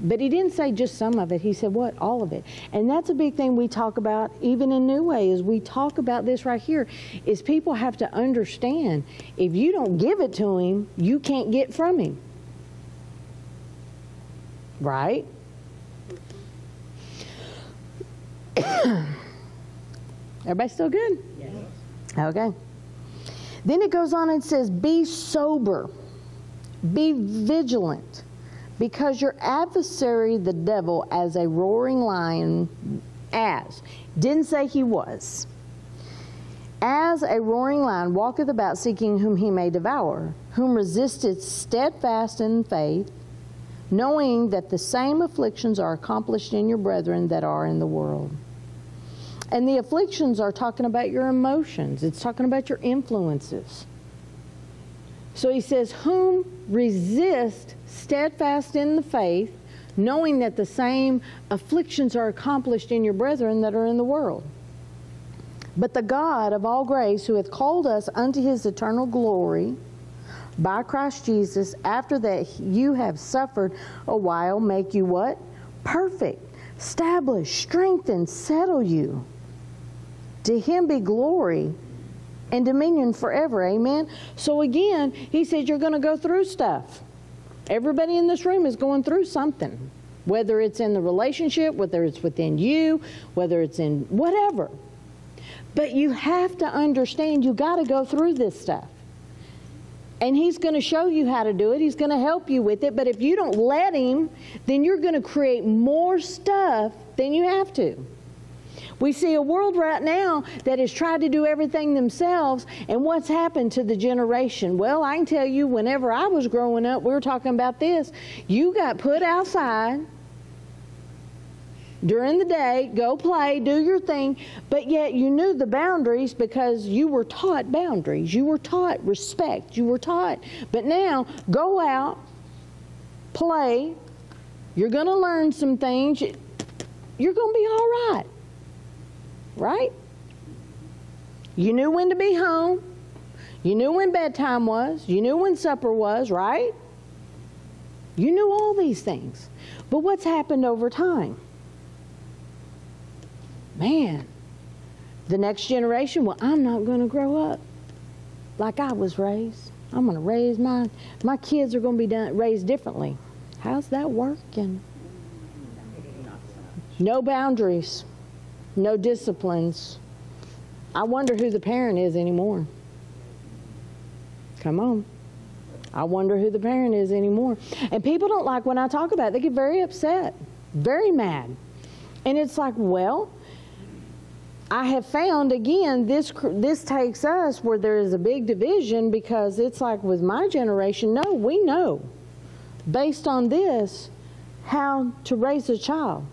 But he didn't say just some of it. He said, what? All of it. And that's a big thing we talk about even in New Way is we talk about this right here is people have to understand if you don't give it to him, you can't get from him. Right? Everybody still good? Yes. Okay. Then it goes on and says, Be sober, be vigilant, because your adversary, the devil, as a roaring lion, as, didn't say he was, as a roaring lion walketh about seeking whom he may devour, whom resisteth steadfast in faith knowing that the same afflictions are accomplished in your brethren that are in the world. And the afflictions are talking about your emotions, it's talking about your influences. So he says, Whom resist steadfast in the faith, knowing that the same afflictions are accomplished in your brethren that are in the world. But the God of all grace, who hath called us unto his eternal glory, by Christ Jesus, after that you have suffered a while, make you what? Perfect, establish, strengthen, settle you. To him be glory and dominion forever. Amen. So again, he says you're going to go through stuff. Everybody in this room is going through something, whether it's in the relationship, whether it's within you, whether it's in whatever. But you have to understand you got to go through this stuff. And he's going to show you how to do it. He's going to help you with it. But if you don't let him, then you're going to create more stuff than you have to. We see a world right now that has tried to do everything themselves, and what's happened to the generation? Well, I can tell you, whenever I was growing up, we were talking about this. You got put outside during the day, go play, do your thing, but yet you knew the boundaries because you were taught boundaries. You were taught respect. You were taught. But now, go out, play. You're going to learn some things. You're going to be all right. Right? You knew when to be home. You knew when bedtime was. You knew when supper was, right? You knew all these things. But what's happened over time? Man, the next generation, well, I'm not going to grow up like I was raised. I'm going to raise my my kids are going to be done, raised differently. How's that working? No boundaries, no disciplines. I wonder who the parent is anymore. Come on. I wonder who the parent is anymore. And people don't like when I talk about it. They get very upset, very mad. And it's like, well, I have found again this this takes us where there is a big division because it's like with my generation, no, we know based on this how to raise a child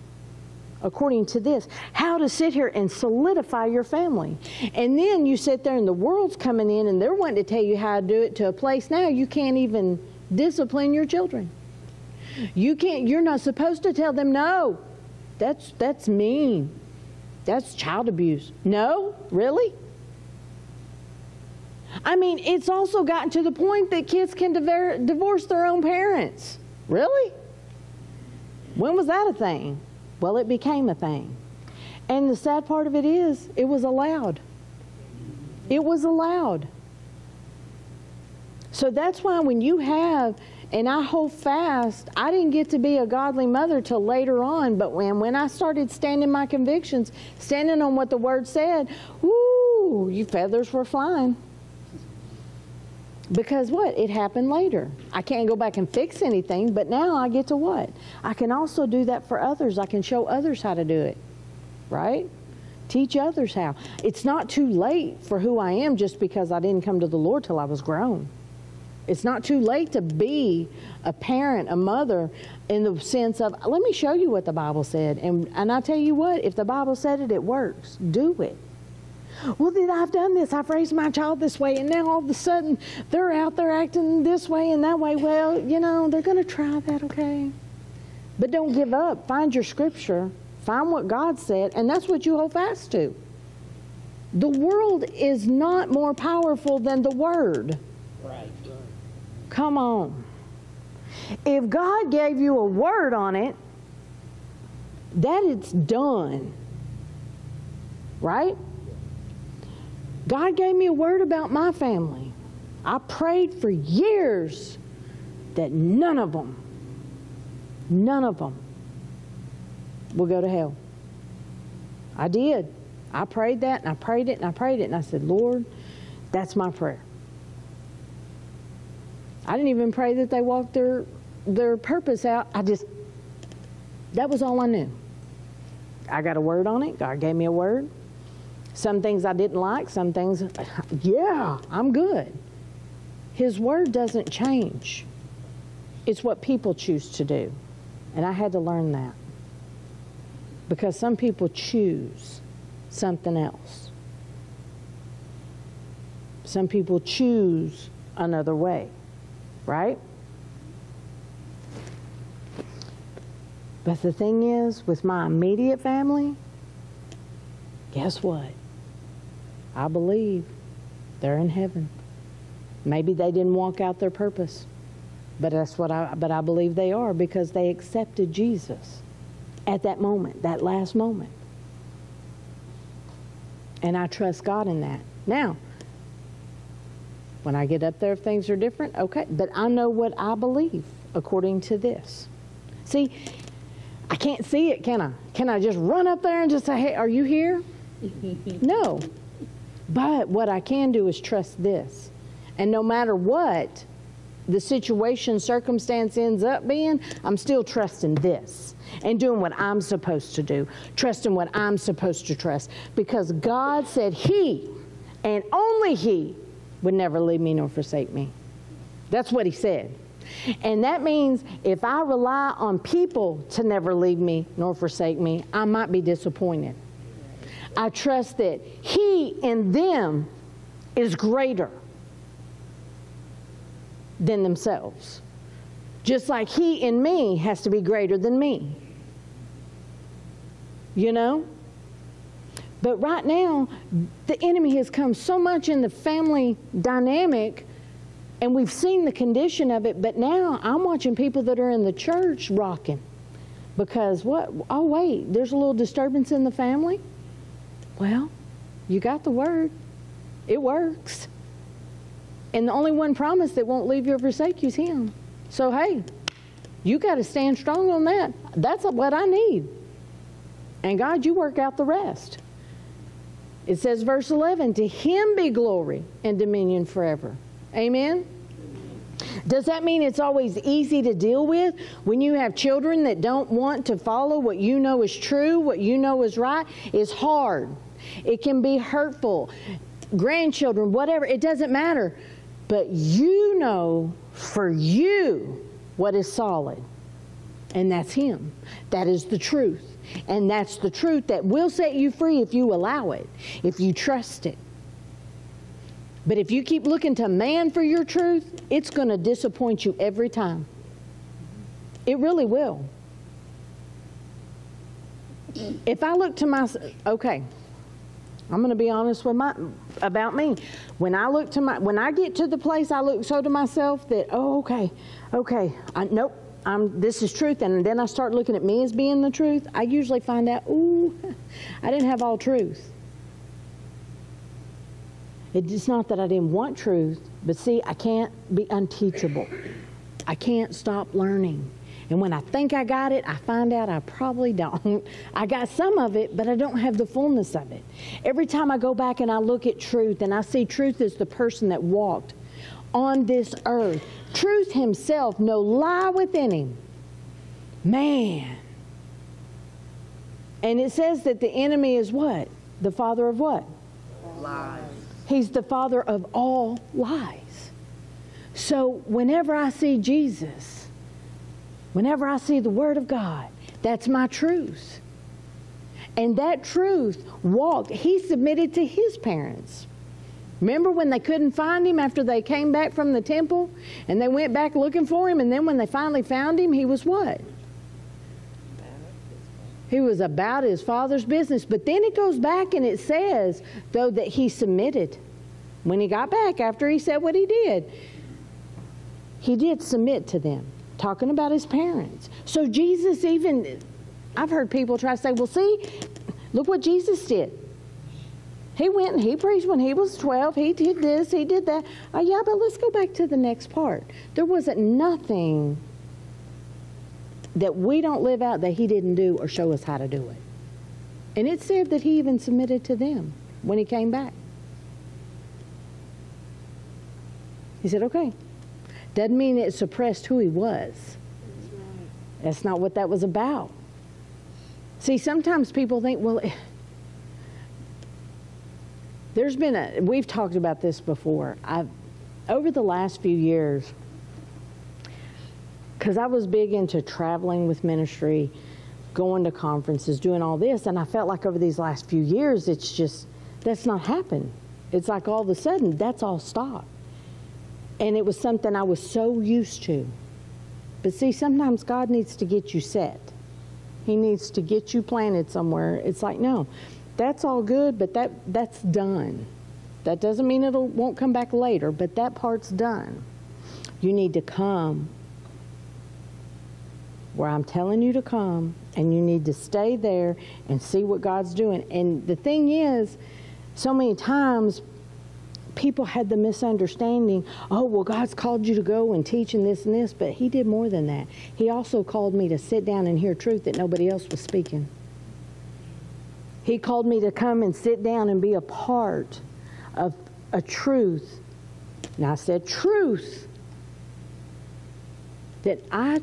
according to this, how to sit here and solidify your family. And then you sit there and the world's coming in and they're wanting to tell you how to do it to a place now you can't even discipline your children. You can't you're not supposed to tell them no. That's that's mean. That's child abuse. No? Really? I mean, it's also gotten to the point that kids can divorce their own parents. Really? When was that a thing? Well, it became a thing. And the sad part of it is, it was allowed. It was allowed. So that's why when you have, and I hold fast, I didn't get to be a godly mother till later on, but when, when I started standing my convictions, standing on what the word said, whoo, you feathers were flying. Because what? It happened later. I can't go back and fix anything, but now I get to what? I can also do that for others. I can show others how to do it, right? Teach others how. It's not too late for who I am just because I didn't come to the Lord till I was grown. It's not too late to be a parent, a mother, in the sense of, let me show you what the Bible said. And, and I tell you what, if the Bible said it, it works. Do it. Well, then I've done this. I've raised my child this way, and now all of a sudden they're out there acting this way and that way. Well, you know, they're going to try that, okay? But don't give up. Find your scripture, find what God said, and that's what you hold fast to. The world is not more powerful than the Word. Come on. If God gave you a word on it, that it's done. Right? God gave me a word about my family. I prayed for years that none of them, none of them will go to hell. I did. I prayed that and I prayed it and I prayed it and I said, Lord, that's my prayer. I didn't even pray that they walked their their purpose out. I just that was all I knew. I got a word on it. God gave me a word. Some things I didn't like, some things yeah, I'm good. His word doesn't change. It's what people choose to do. And I had to learn that. Because some people choose something else. Some people choose another way right? But the thing is, with my immediate family, guess what? I believe they're in heaven. Maybe they didn't walk out their purpose, but that's what I. But I believe they are because they accepted Jesus at that moment, that last moment, and I trust God in that. Now, when I get up there, if things are different, okay. But I know what I believe according to this. See, I can't see it, can I? Can I just run up there and just say, hey, are you here? no. But what I can do is trust this. And no matter what the situation, circumstance ends up being, I'm still trusting this and doing what I'm supposed to do, trusting what I'm supposed to trust. Because God said He and only He would never leave me nor forsake me. That's what he said. And that means if I rely on people to never leave me nor forsake me, I might be disappointed. I trust that he in them is greater than themselves. Just like he in me has to be greater than me. You know? But right now, the enemy has come so much in the family dynamic, and we've seen the condition of it. But now I'm watching people that are in the church rocking because what? Oh, wait, there's a little disturbance in the family. Well, you got the word, it works. And the only one promise that won't leave you or forsake you is Him. So, hey, you got to stand strong on that. That's what I need. And God, you work out the rest. It says, verse 11, to him be glory and dominion forever. Amen? Does that mean it's always easy to deal with when you have children that don't want to follow what you know is true, what you know is right? It's hard. It can be hurtful. Grandchildren, whatever, it doesn't matter. But you know for you what is solid, and that's Him. That is the truth. And that's the truth that will set you free if you allow it, if you trust it. But if you keep looking to man for your truth, it's going to disappoint you every time. It really will. If I look to my, okay, I'm going to be honest with my about me. When I look to my when I get to the place I look so to myself that oh okay, okay, I, nope, I'm this is truth, and then I start looking at me as being the truth. I usually find out ooh, I didn't have all truth. It's not that I didn't want truth, but see, I can't be unteachable. I can't stop learning. And when I think I got it, I find out I probably don't. I got some of it, but I don't have the fullness of it. Every time I go back and I look at truth and I see truth as the person that walked on this earth, truth himself, no lie within him. Man. And it says that the enemy is what? The father of what? Lies. He's the father of all lies. So whenever I see Jesus, whenever I see the Word of God, that's my truth. And that truth walked, he submitted to his parents. Remember when they couldn't find him after they came back from the temple and they went back looking for him, and then when they finally found him, he was what? He was about his father's business. But then it goes back and it says, though, that he submitted. When he got back after he said what he did, he did submit to them, talking about his parents. So Jesus even, I've heard people try to say, well, see, look what Jesus did. He went and he preached when he was 12. He did this, he did that. Oh, yeah, but let's go back to the next part. There wasn't nothing that we don't live out that he didn't do or show us how to do it. And it said that he even submitted to them when he came back. He said, okay. Doesn't mean it suppressed who he was. That's not what that was about. See, sometimes people think, well, there's been a, we've talked about this before. I've, over the last few years, because I was big into traveling with ministry, going to conferences, doing all this, and I felt like over these last few years, it's just, that's not happened. It's like all of a sudden, that's all stopped. And it was something I was so used to. But see, sometimes God needs to get you set. He needs to get you planted somewhere. It's like, no, that's all good, but that, that's done. That doesn't mean it won't come back later, but that part's done. You need to come where I'm telling you to come, and you need to stay there and see what God's doing. And the thing is, so many times people had the misunderstanding oh, well, God's called you to go and teach and this and this, but He did more than that. He also called me to sit down and hear truth that nobody else was speaking. He called me to come and sit down and be a part of a truth. And I said, truth that I,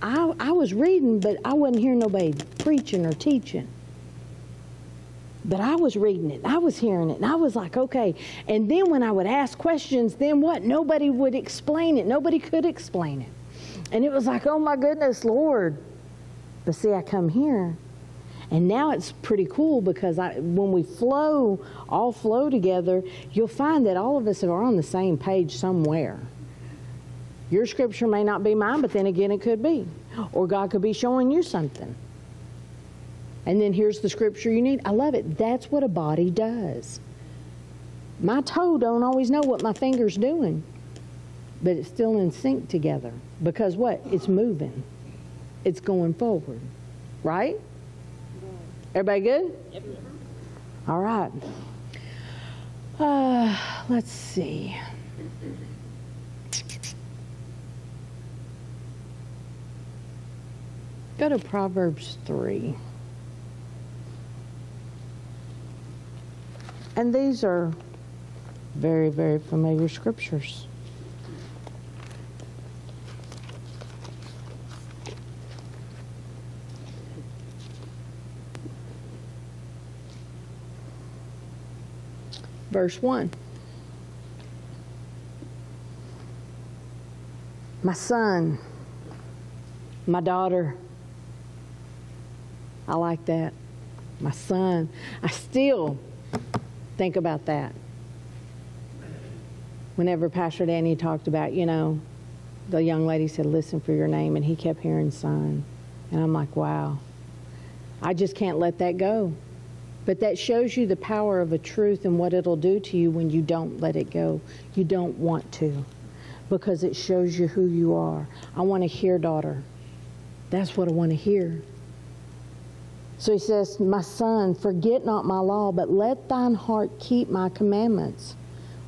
I, I was reading, but I wasn't hearing nobody preaching or teaching. But I was reading it, I was hearing it, and I was like, okay. And then when I would ask questions, then what? Nobody would explain it. Nobody could explain it. And it was like, oh my goodness, Lord. But see, I come here, and now it's pretty cool because I, when we flow, all flow together, you'll find that all of us are on the same page somewhere. Your scripture may not be mine, but then again, it could be. Or God could be showing you something and then here's the scripture you need. I love it. That's what a body does. My toe don't always know what my finger's doing, but it's still in sync together because what? It's moving. It's going forward. Right? Everybody good? Yep. All right. Uh, let's see. Go to Proverbs 3. And these are very, very familiar scriptures. Verse 1. My son, my daughter. I like that. My son. I still Think about that. Whenever Pastor Danny talked about, you know, the young lady said, listen for your name, and he kept hearing son. And I'm like, wow. I just can't let that go But that shows you the power of a truth and what it'll do to you when you don't let it go. You don't want to because it shows you who you are. I want to hear, daughter. That's what I want to hear. So he says, My son, forget not my law, but let thine heart keep my commandments.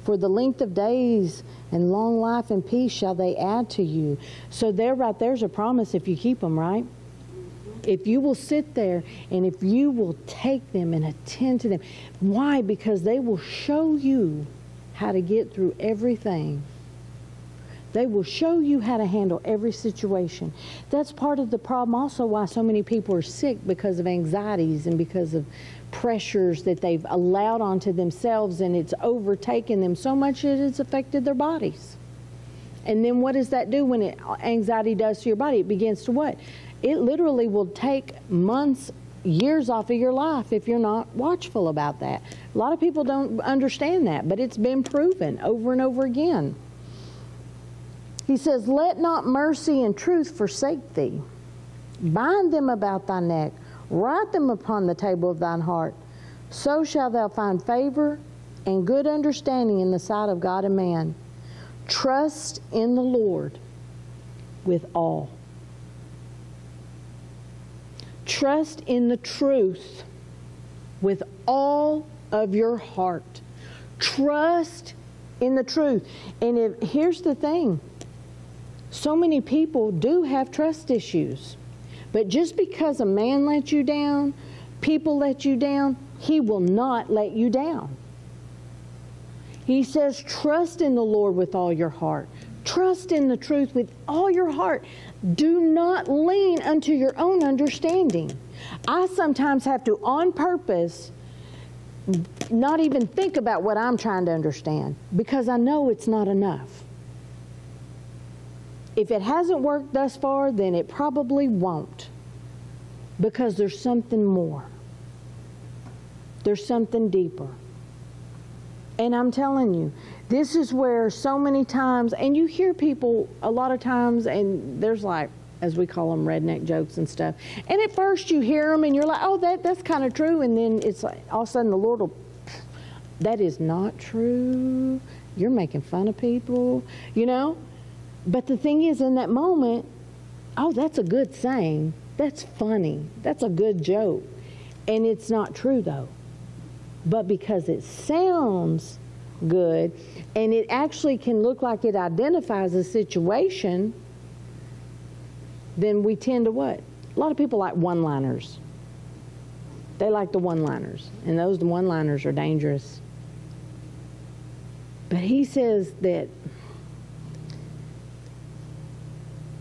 For the length of days and long life and peace shall they add to you. So there, right there's a promise if you keep them, right? If you will sit there and if you will take them and attend to them. Why? Because they will show you how to get through everything they will show you how to handle every situation. That's part of the problem also why so many people are sick because of anxieties and because of pressures that they've allowed onto themselves and it's overtaken them so much that it's affected their bodies. And then what does that do when it, anxiety does to your body? It begins to what? It literally will take months, years off of your life if you're not watchful about that. A lot of people don't understand that, but it's been proven over and over again. He says, Let not mercy and truth forsake thee. Bind them about thy neck, write them upon the table of thine heart. So shalt thou find favor and good understanding in the sight of God and man. Trust in the Lord with all. Trust in the truth with all of your heart. Trust in the truth. And if, here's the thing so many people do have trust issues. But just because a man lets you down, people let you down, he will not let you down. He says, Trust in the Lord with all your heart. Trust in the truth with all your heart. Do not lean unto your own understanding. I sometimes have to, on purpose, not even think about what I'm trying to understand because I know it's not enough. If it hasn't worked thus far, then it probably won't because there's something more. There's something deeper. And I'm telling you, this is where so many times, and you hear people a lot of times, and there's like, as we call them, redneck jokes and stuff. And at first you hear them and you're like, oh, that, that's kind of true. And then it's like, all of a sudden the Lord will, that is not true. You're making fun of people, you know? But the thing is, in that moment, oh, that's a good saying. That's funny. That's a good joke. And it's not true, though. But because it sounds good and it actually can look like it identifies a situation, then we tend to what? A lot of people like one liners. They like the one liners, and those one liners are dangerous. But he says that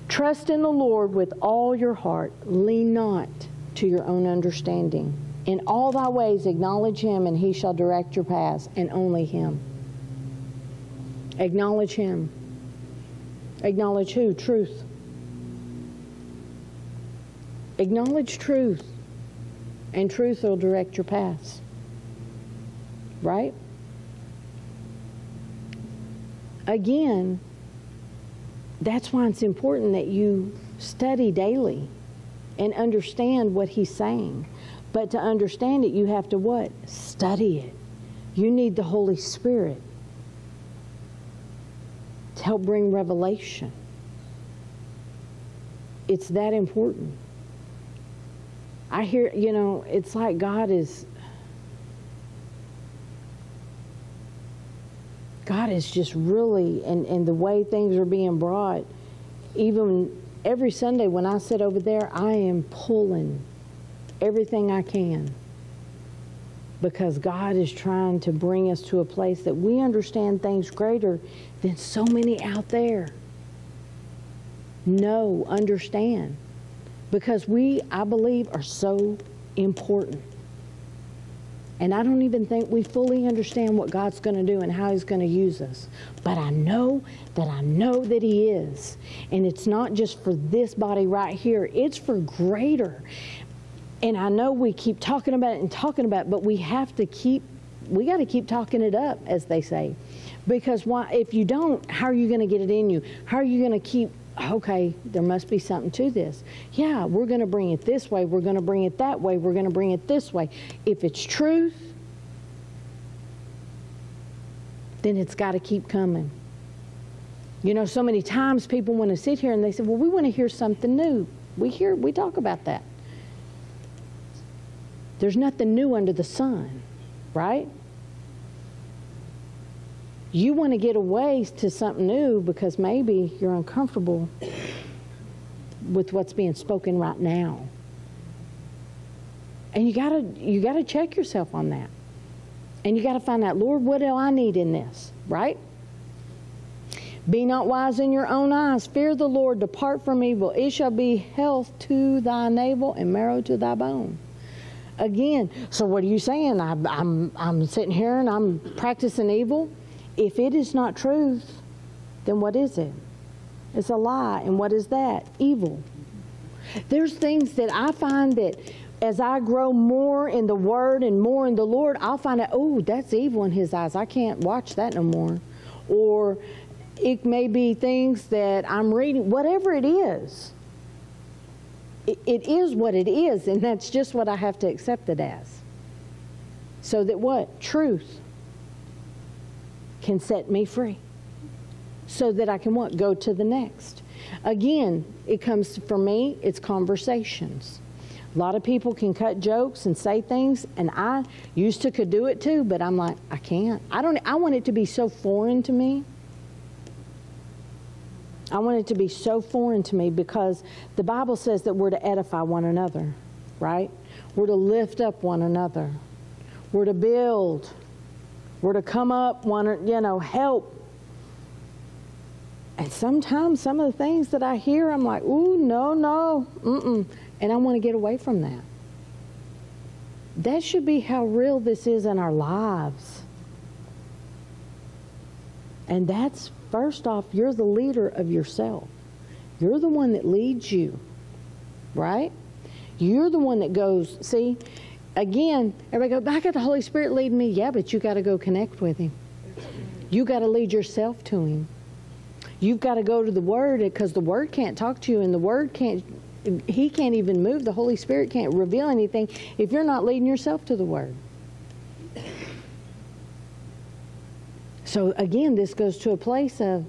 Trust in the Lord with all your heart. Lean not to your own understanding. In all thy ways acknowledge him, and he shall direct your paths, and only him. Acknowledge him. Acknowledge who? Truth. Acknowledge truth, and truth will direct your paths. Right? Again, that's why it's important that you study daily and understand what he's saying. But to understand it, you have to what? Study it. You need the Holy Spirit to help bring revelation. It's that important. I hear, you know, it's like God is God is just really, and, and the way things are being brought, even every Sunday when I sit over there, I am pulling everything I can because God is trying to bring us to a place that we understand things greater than so many out there. Know, understand. Because we, I believe, are so important. And I don't even think we fully understand what God's going to do and how He's going to use us. But I know that I know that He is. And it's not just for this body right here, it's for greater. And I know we keep talking about it and talking about it, but we have to keep, we got to keep talking it up, as they say. Because why, if you don't, how are you going to get it in you? How are you going to keep okay, there must be something to this. Yeah, we're going to bring it this way, we're going to bring it that way, we're going to bring it this way. If it's truth, then it's got to keep coming. You know, so many times people want to sit here and they say, well, we want to hear something new. We hear, we talk about that. There's nothing new under the sun, right? You want to get away to something new because maybe you're uncomfortable with what's being spoken right now. And you gotta you gotta check yourself on that. And you gotta find out, Lord, what do I need in this? Right? Be not wise in your own eyes. Fear the Lord. Depart from evil. It shall be health to thy navel and marrow to thy bone. Again, so what are you saying? I, I'm, I'm sitting here and I'm practicing evil. If it is not truth, then what is it? It's a lie. And what is that? Evil. There's things that I find that as I grow more in the Word and more in the Lord, I'll find out, oh, that's evil in His eyes. I can't watch that no more. Or it may be things that I'm reading, whatever it is. It, is what it is, and that's just what I have to accept it as. So that what? Truth can set me free. So that I can what? Go to the next. Again, it comes for me, it's conversations. A lot of people can cut jokes and say things, and I used to could do it too, but I'm like, I can't. I don't. I want it to be so foreign to me I want it to be so foreign to me because the Bible says that we're to edify one another, right? We're to lift up one another. We're to build. We're to come up, one, you know, help. And sometimes some of the things that I hear, I'm like, ooh, no, no, mm-mm. And I want to get away from that. That should be how real this is in our lives. And that's First off, you're the leader of yourself. You're the one that leads you, right? You're the one that goes, see, again, everybody go, I got the Holy Spirit leading me. Yeah, but you got to go connect with Him. You got to lead yourself to Him. You've got to go to the Word because the Word can't talk to you and the Word can't, He can't even move. The Holy Spirit can't reveal anything if you're not leading yourself to the Word. So again, this goes to a place of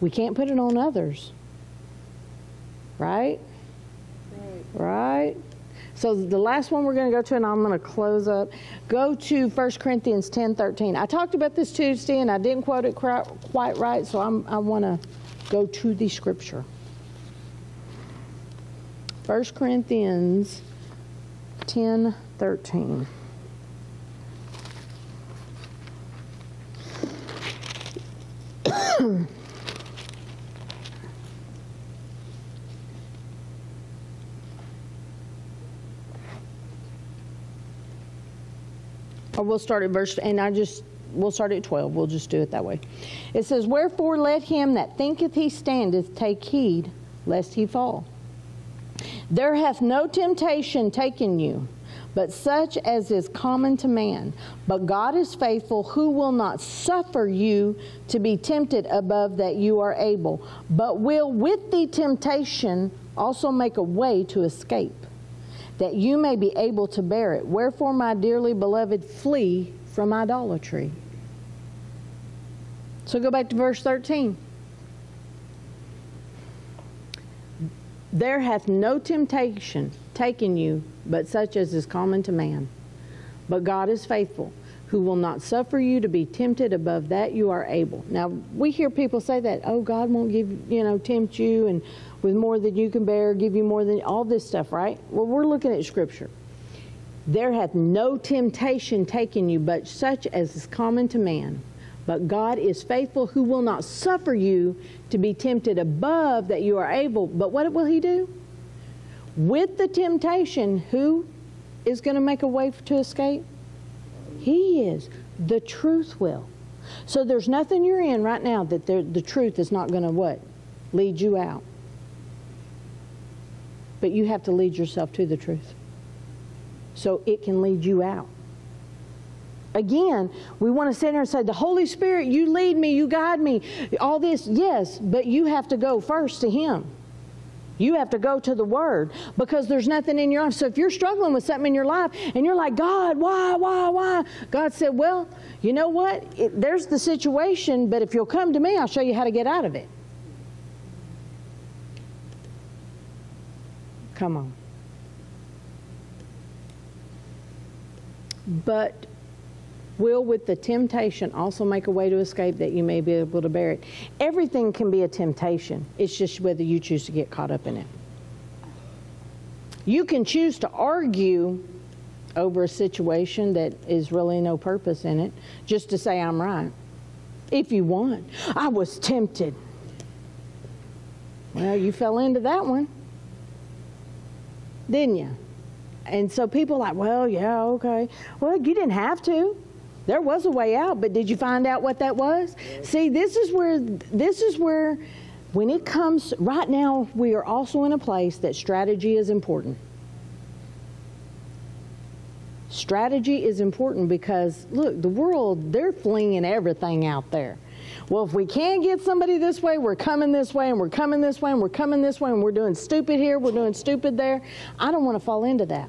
we can't put it on others. Right? Right. So the last one we're going to go to, and I'm going to close up, go to 1 Corinthians 10 13. I talked about this Tuesday, and I didn't quote it quite right, so I'm, I want to go to the scripture. 1 Corinthians 10 13. or we'll start at verse, and I just, we'll start at 12. We'll just do it that way. It says, Wherefore let him that thinketh he standeth take heed lest he fall. There hath no temptation taken you but such as is common to man. But God is faithful, who will not suffer you to be tempted above that you are able, but will with the temptation also make a way to escape, that you may be able to bear it. Wherefore, my dearly beloved, flee from idolatry. So go back to verse 13. There hath no temptation taken you but such as is common to man. But God is faithful, who will not suffer you to be tempted above that you are able. Now, we hear people say that, oh, God won't give, you know, tempt you and with more than you can bear, give you more than all this stuff, right? Well, we're looking at Scripture. There hath no temptation taken you but such as is common to man. But God is faithful, who will not suffer you to be tempted above that you are able. But what will He do? With the temptation, who is going to make a way to escape? He is. The truth will. So there's nothing you're in right now that the truth is not going to what? Lead you out. But you have to lead yourself to the truth. So it can lead you out. Again, we want to sit there and say, The Holy Spirit, you lead me, you guide me, all this. Yes, but you have to go first to Him. You have to go to the Word because there's nothing in your life. So if you're struggling with something in your life and you're like, God, why, why, why? God said, Well, you know what? It, there's the situation, but if you'll come to me, I'll show you how to get out of it. Come on. But will with the temptation also make a way to escape that you may be able to bear it. Everything can be a temptation. It's just whether you choose to get caught up in it. You can choose to argue over a situation that is really no purpose in it, just to say I'm right. If you want. I was tempted. Well, you fell into that one. Didn't you? And so people are like, well, yeah, okay. Well, you didn't have to. There was a way out, but did you find out what that was? See, this is where this is where when it comes right now we are also in a place that strategy is important. Strategy is important because look, the world they're flinging everything out there. Well, if we can't get somebody this way, we're coming this way and we're coming this way and we're coming this way and we're doing stupid here, we're doing stupid there. I don't want to fall into that.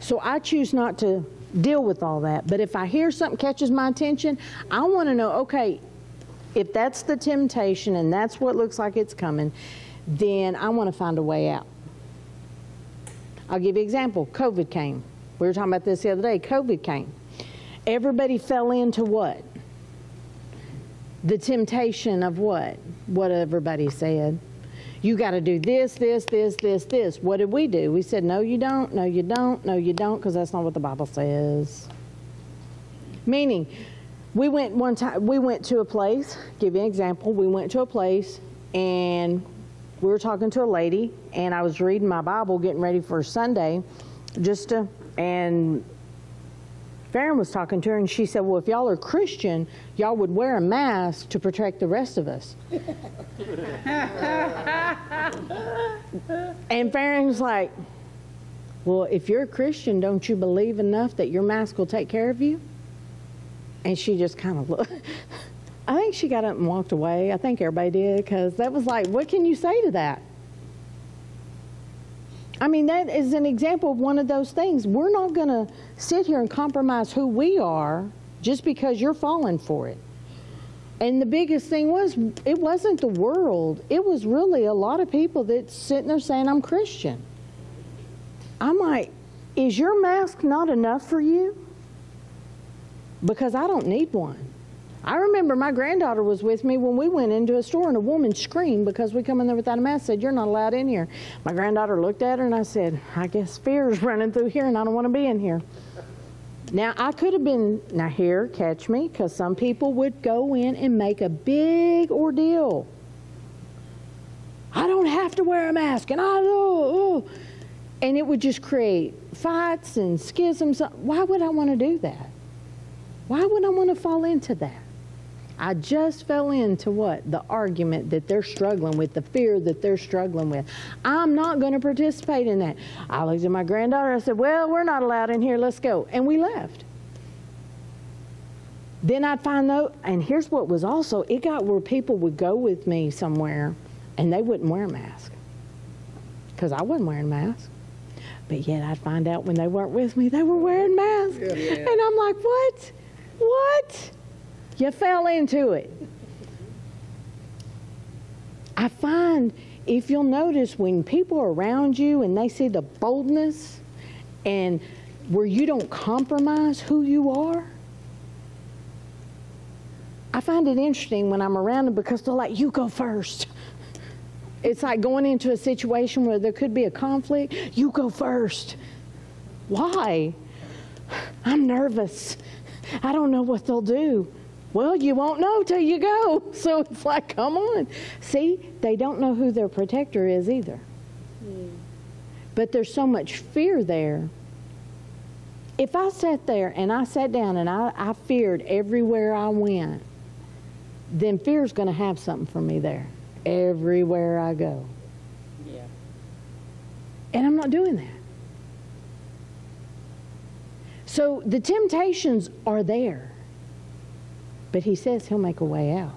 So I choose not to deal with all that. But if I hear something catches my attention, I want to know okay, if that's the temptation and that's what looks like it's coming, then I want to find a way out. I'll give you an example. COVID came. We were talking about this the other day. COVID came. Everybody fell into what? The temptation of what? What everybody said you got to do this, this, this, this, this. What did we do? We said, no, you don't, no, you don't, no, you don't, because that's not what the Bible says. Meaning, we went one time, we went to a place, give you an example, we went to a place and we were talking to a lady and I was reading my Bible getting ready for Sunday just to, and Farron was talking to her, and she said, Well, if y'all are Christian, y'all would wear a mask to protect the rest of us. and Farron's like, Well, if you're a Christian, don't you believe enough that your mask will take care of you? And she just kind of looked. I think she got up and walked away. I think everybody did, because that was like, What can you say to that? I mean, that is an example of one of those things. We're not going to sit here and compromise who we are just because you're falling for it. And the biggest thing was, it wasn't the world. It was really a lot of people that sitting there saying, I'm Christian. I'm like, is your mask not enough for you? Because I don't need one. I remember my granddaughter was with me when we went into a store and a woman screamed because we come in there without a mask, said, You're not allowed in here. My granddaughter looked at her and I said, I guess fear is running through here and I don't want to be in here. Now, I could have been, now here, catch me, because some people would go in and make a big ordeal. I don't have to wear a mask, and I, oh, oh. And it would just create fights and schisms. Why would I want to do that? Why would I want to fall into that? I just fell into what? The argument that they're struggling with, the fear that they're struggling with. I'm not going to participate in that. I looked at my granddaughter. I said, Well, we're not allowed in here. Let's go. And we left. Then I'd find out, and here's what was also it got where people would go with me somewhere and they wouldn't wear a mask because I wasn't wearing a mask. But yet I'd find out when they weren't with me, they were wearing masks. Yeah. And I'm like, What? What? You fell into it. I find if you'll notice when people are around you and they see the boldness and where you don't compromise who you are, I find it interesting when I'm around them because they're like, you go first. It's like going into a situation where there could be a conflict. You go first. Why? I'm nervous. I don't know what they'll do. Well, you won't know till you go. So it's like, come on. See, they don't know who their protector is either. Mm. But there's so much fear there. If I sat there and I sat down and I, I feared everywhere I went, then fear's going to have something for me there everywhere I go. Yeah. And I'm not doing that. So the temptations are there. But he says he'll make a way out.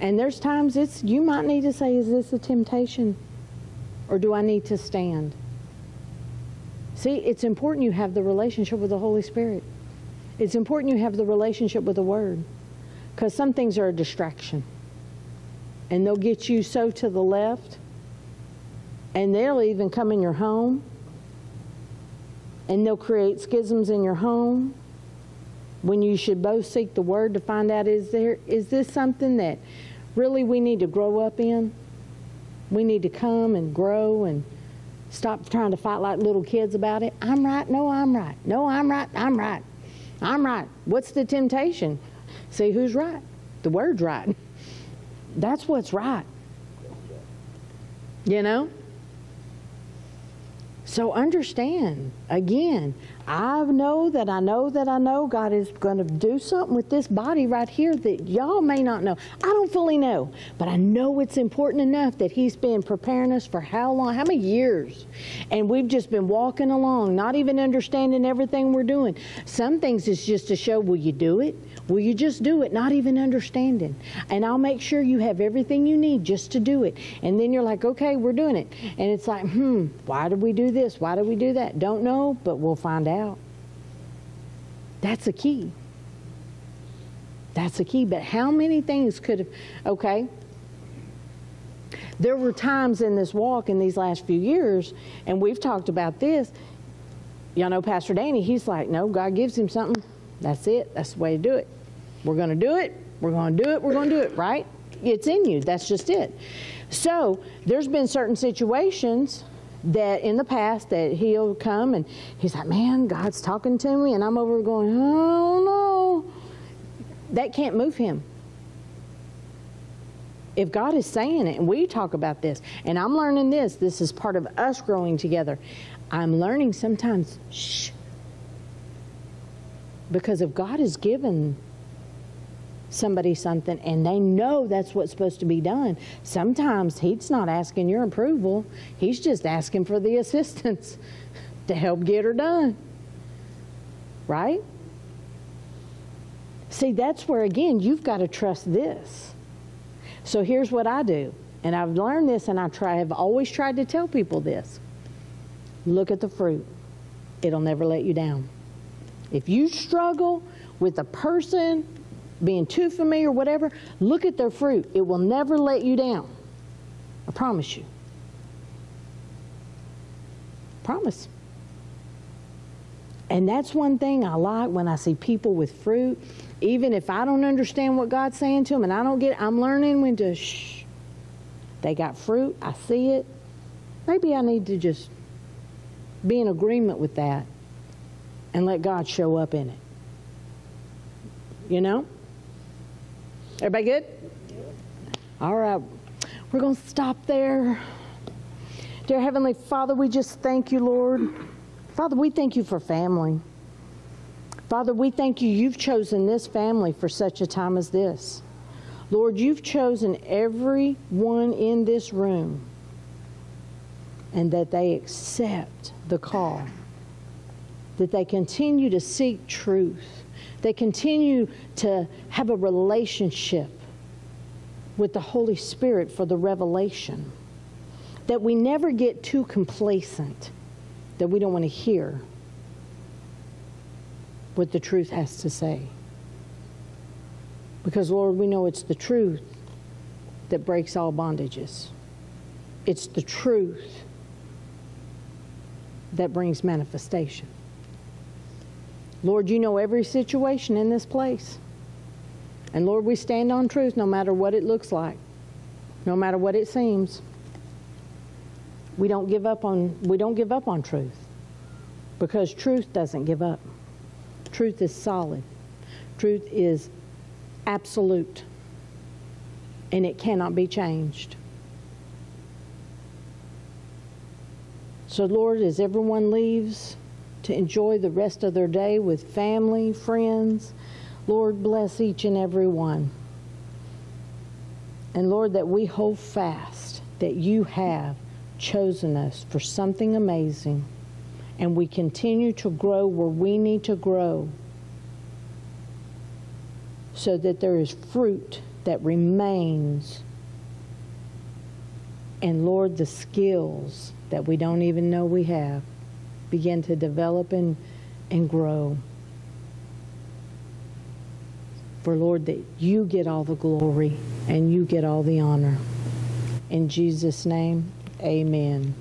And there's times it's you might need to say, is this a temptation? Or do I need to stand? See, it's important you have the relationship with the Holy Spirit. It's important you have the relationship with the Word. Because some things are a distraction. And they'll get you so to the left. And they'll even come in your home. And they'll create schisms in your home when you should both seek the word to find out is there is this something that really we need to grow up in? We need to come and grow and stop trying to fight like little kids about it? I'm right. No i'm right. No i'm right. I'm right. I'm right. What's the temptation? See who's right. The word's right. That's what's right. You know so understand, again, I know that I know that I know God is going to do something with this body right here that y'all may not know. I don't fully know, but I know it's important enough that He's been preparing us for how long, how many years? And we've just been walking along, not even understanding everything we're doing. Some things is just to show, will you do it? Will you just do it, not even understanding? And I'll make sure you have everything you need just to do it. And then you're like, okay, we're doing it. And it's like, hmm, why did we do this? Why did we do that? Don't know, but we'll find out. That's a key. That's a key. But how many things could have, okay? There were times in this walk in these last few years, and we've talked about this. Y'all know Pastor Danny, he's like, no, God gives him something. That's it. That's the way to do it. We're going to do it. We're going to do it. We're going to do it, right? It's in you. That's just it. So there's been certain situations that in the past that he'll come and he's like, man, God's talking to me, and I'm over going, oh no. That can't move him. If God is saying it, and we talk about this, and I'm learning this, this is part of us growing together. I'm learning sometimes, shh. Because if God has given somebody something and they know that's what's supposed to be done. Sometimes he's not asking your approval, he's just asking for the assistance to help get her done. Right? See, that's where, again, you've got to trust this. So here's what I do. And I've learned this and I try, have always tried to tell people this. Look at the fruit. It'll never let you down. If you struggle with a person being too familiar, whatever, look at their fruit. It will never let you down. I promise you. Promise. And that's one thing I like when I see people with fruit. Even if I don't understand what God's saying to them and I don't get it, I'm learning when to shh. They got fruit. I see it. Maybe I need to just be in agreement with that and let God show up in it. You know? Everybody good? All right. We're going to stop there. Dear Heavenly Father, we just thank you, Lord. Father, we thank you for family. Father, we thank you. You've chosen this family for such a time as this. Lord, you've chosen everyone in this room and that they accept the call, that they continue to seek truth they continue to have a relationship with the Holy Spirit for the revelation. That we never get too complacent, that we don't want to hear what the truth has to say. Because, Lord, we know it's the truth that breaks all bondages. It's the truth that brings manifestation. Lord, you know every situation in this place. And Lord, we stand on truth no matter what it looks like, no matter what it seems. We don't give up on we don't give up on truth. Because truth doesn't give up. Truth is solid. Truth is absolute. And it cannot be changed. So Lord, as everyone leaves, to enjoy the rest of their day with family, friends. Lord, bless each and every one. And Lord, that we hold fast that you have chosen us for something amazing and we continue to grow where we need to grow so that there is fruit that remains. And Lord, the skills that we don't even know we have begin to develop and, and grow. For Lord, that you get all the glory and you get all the honor. In Jesus' name, amen.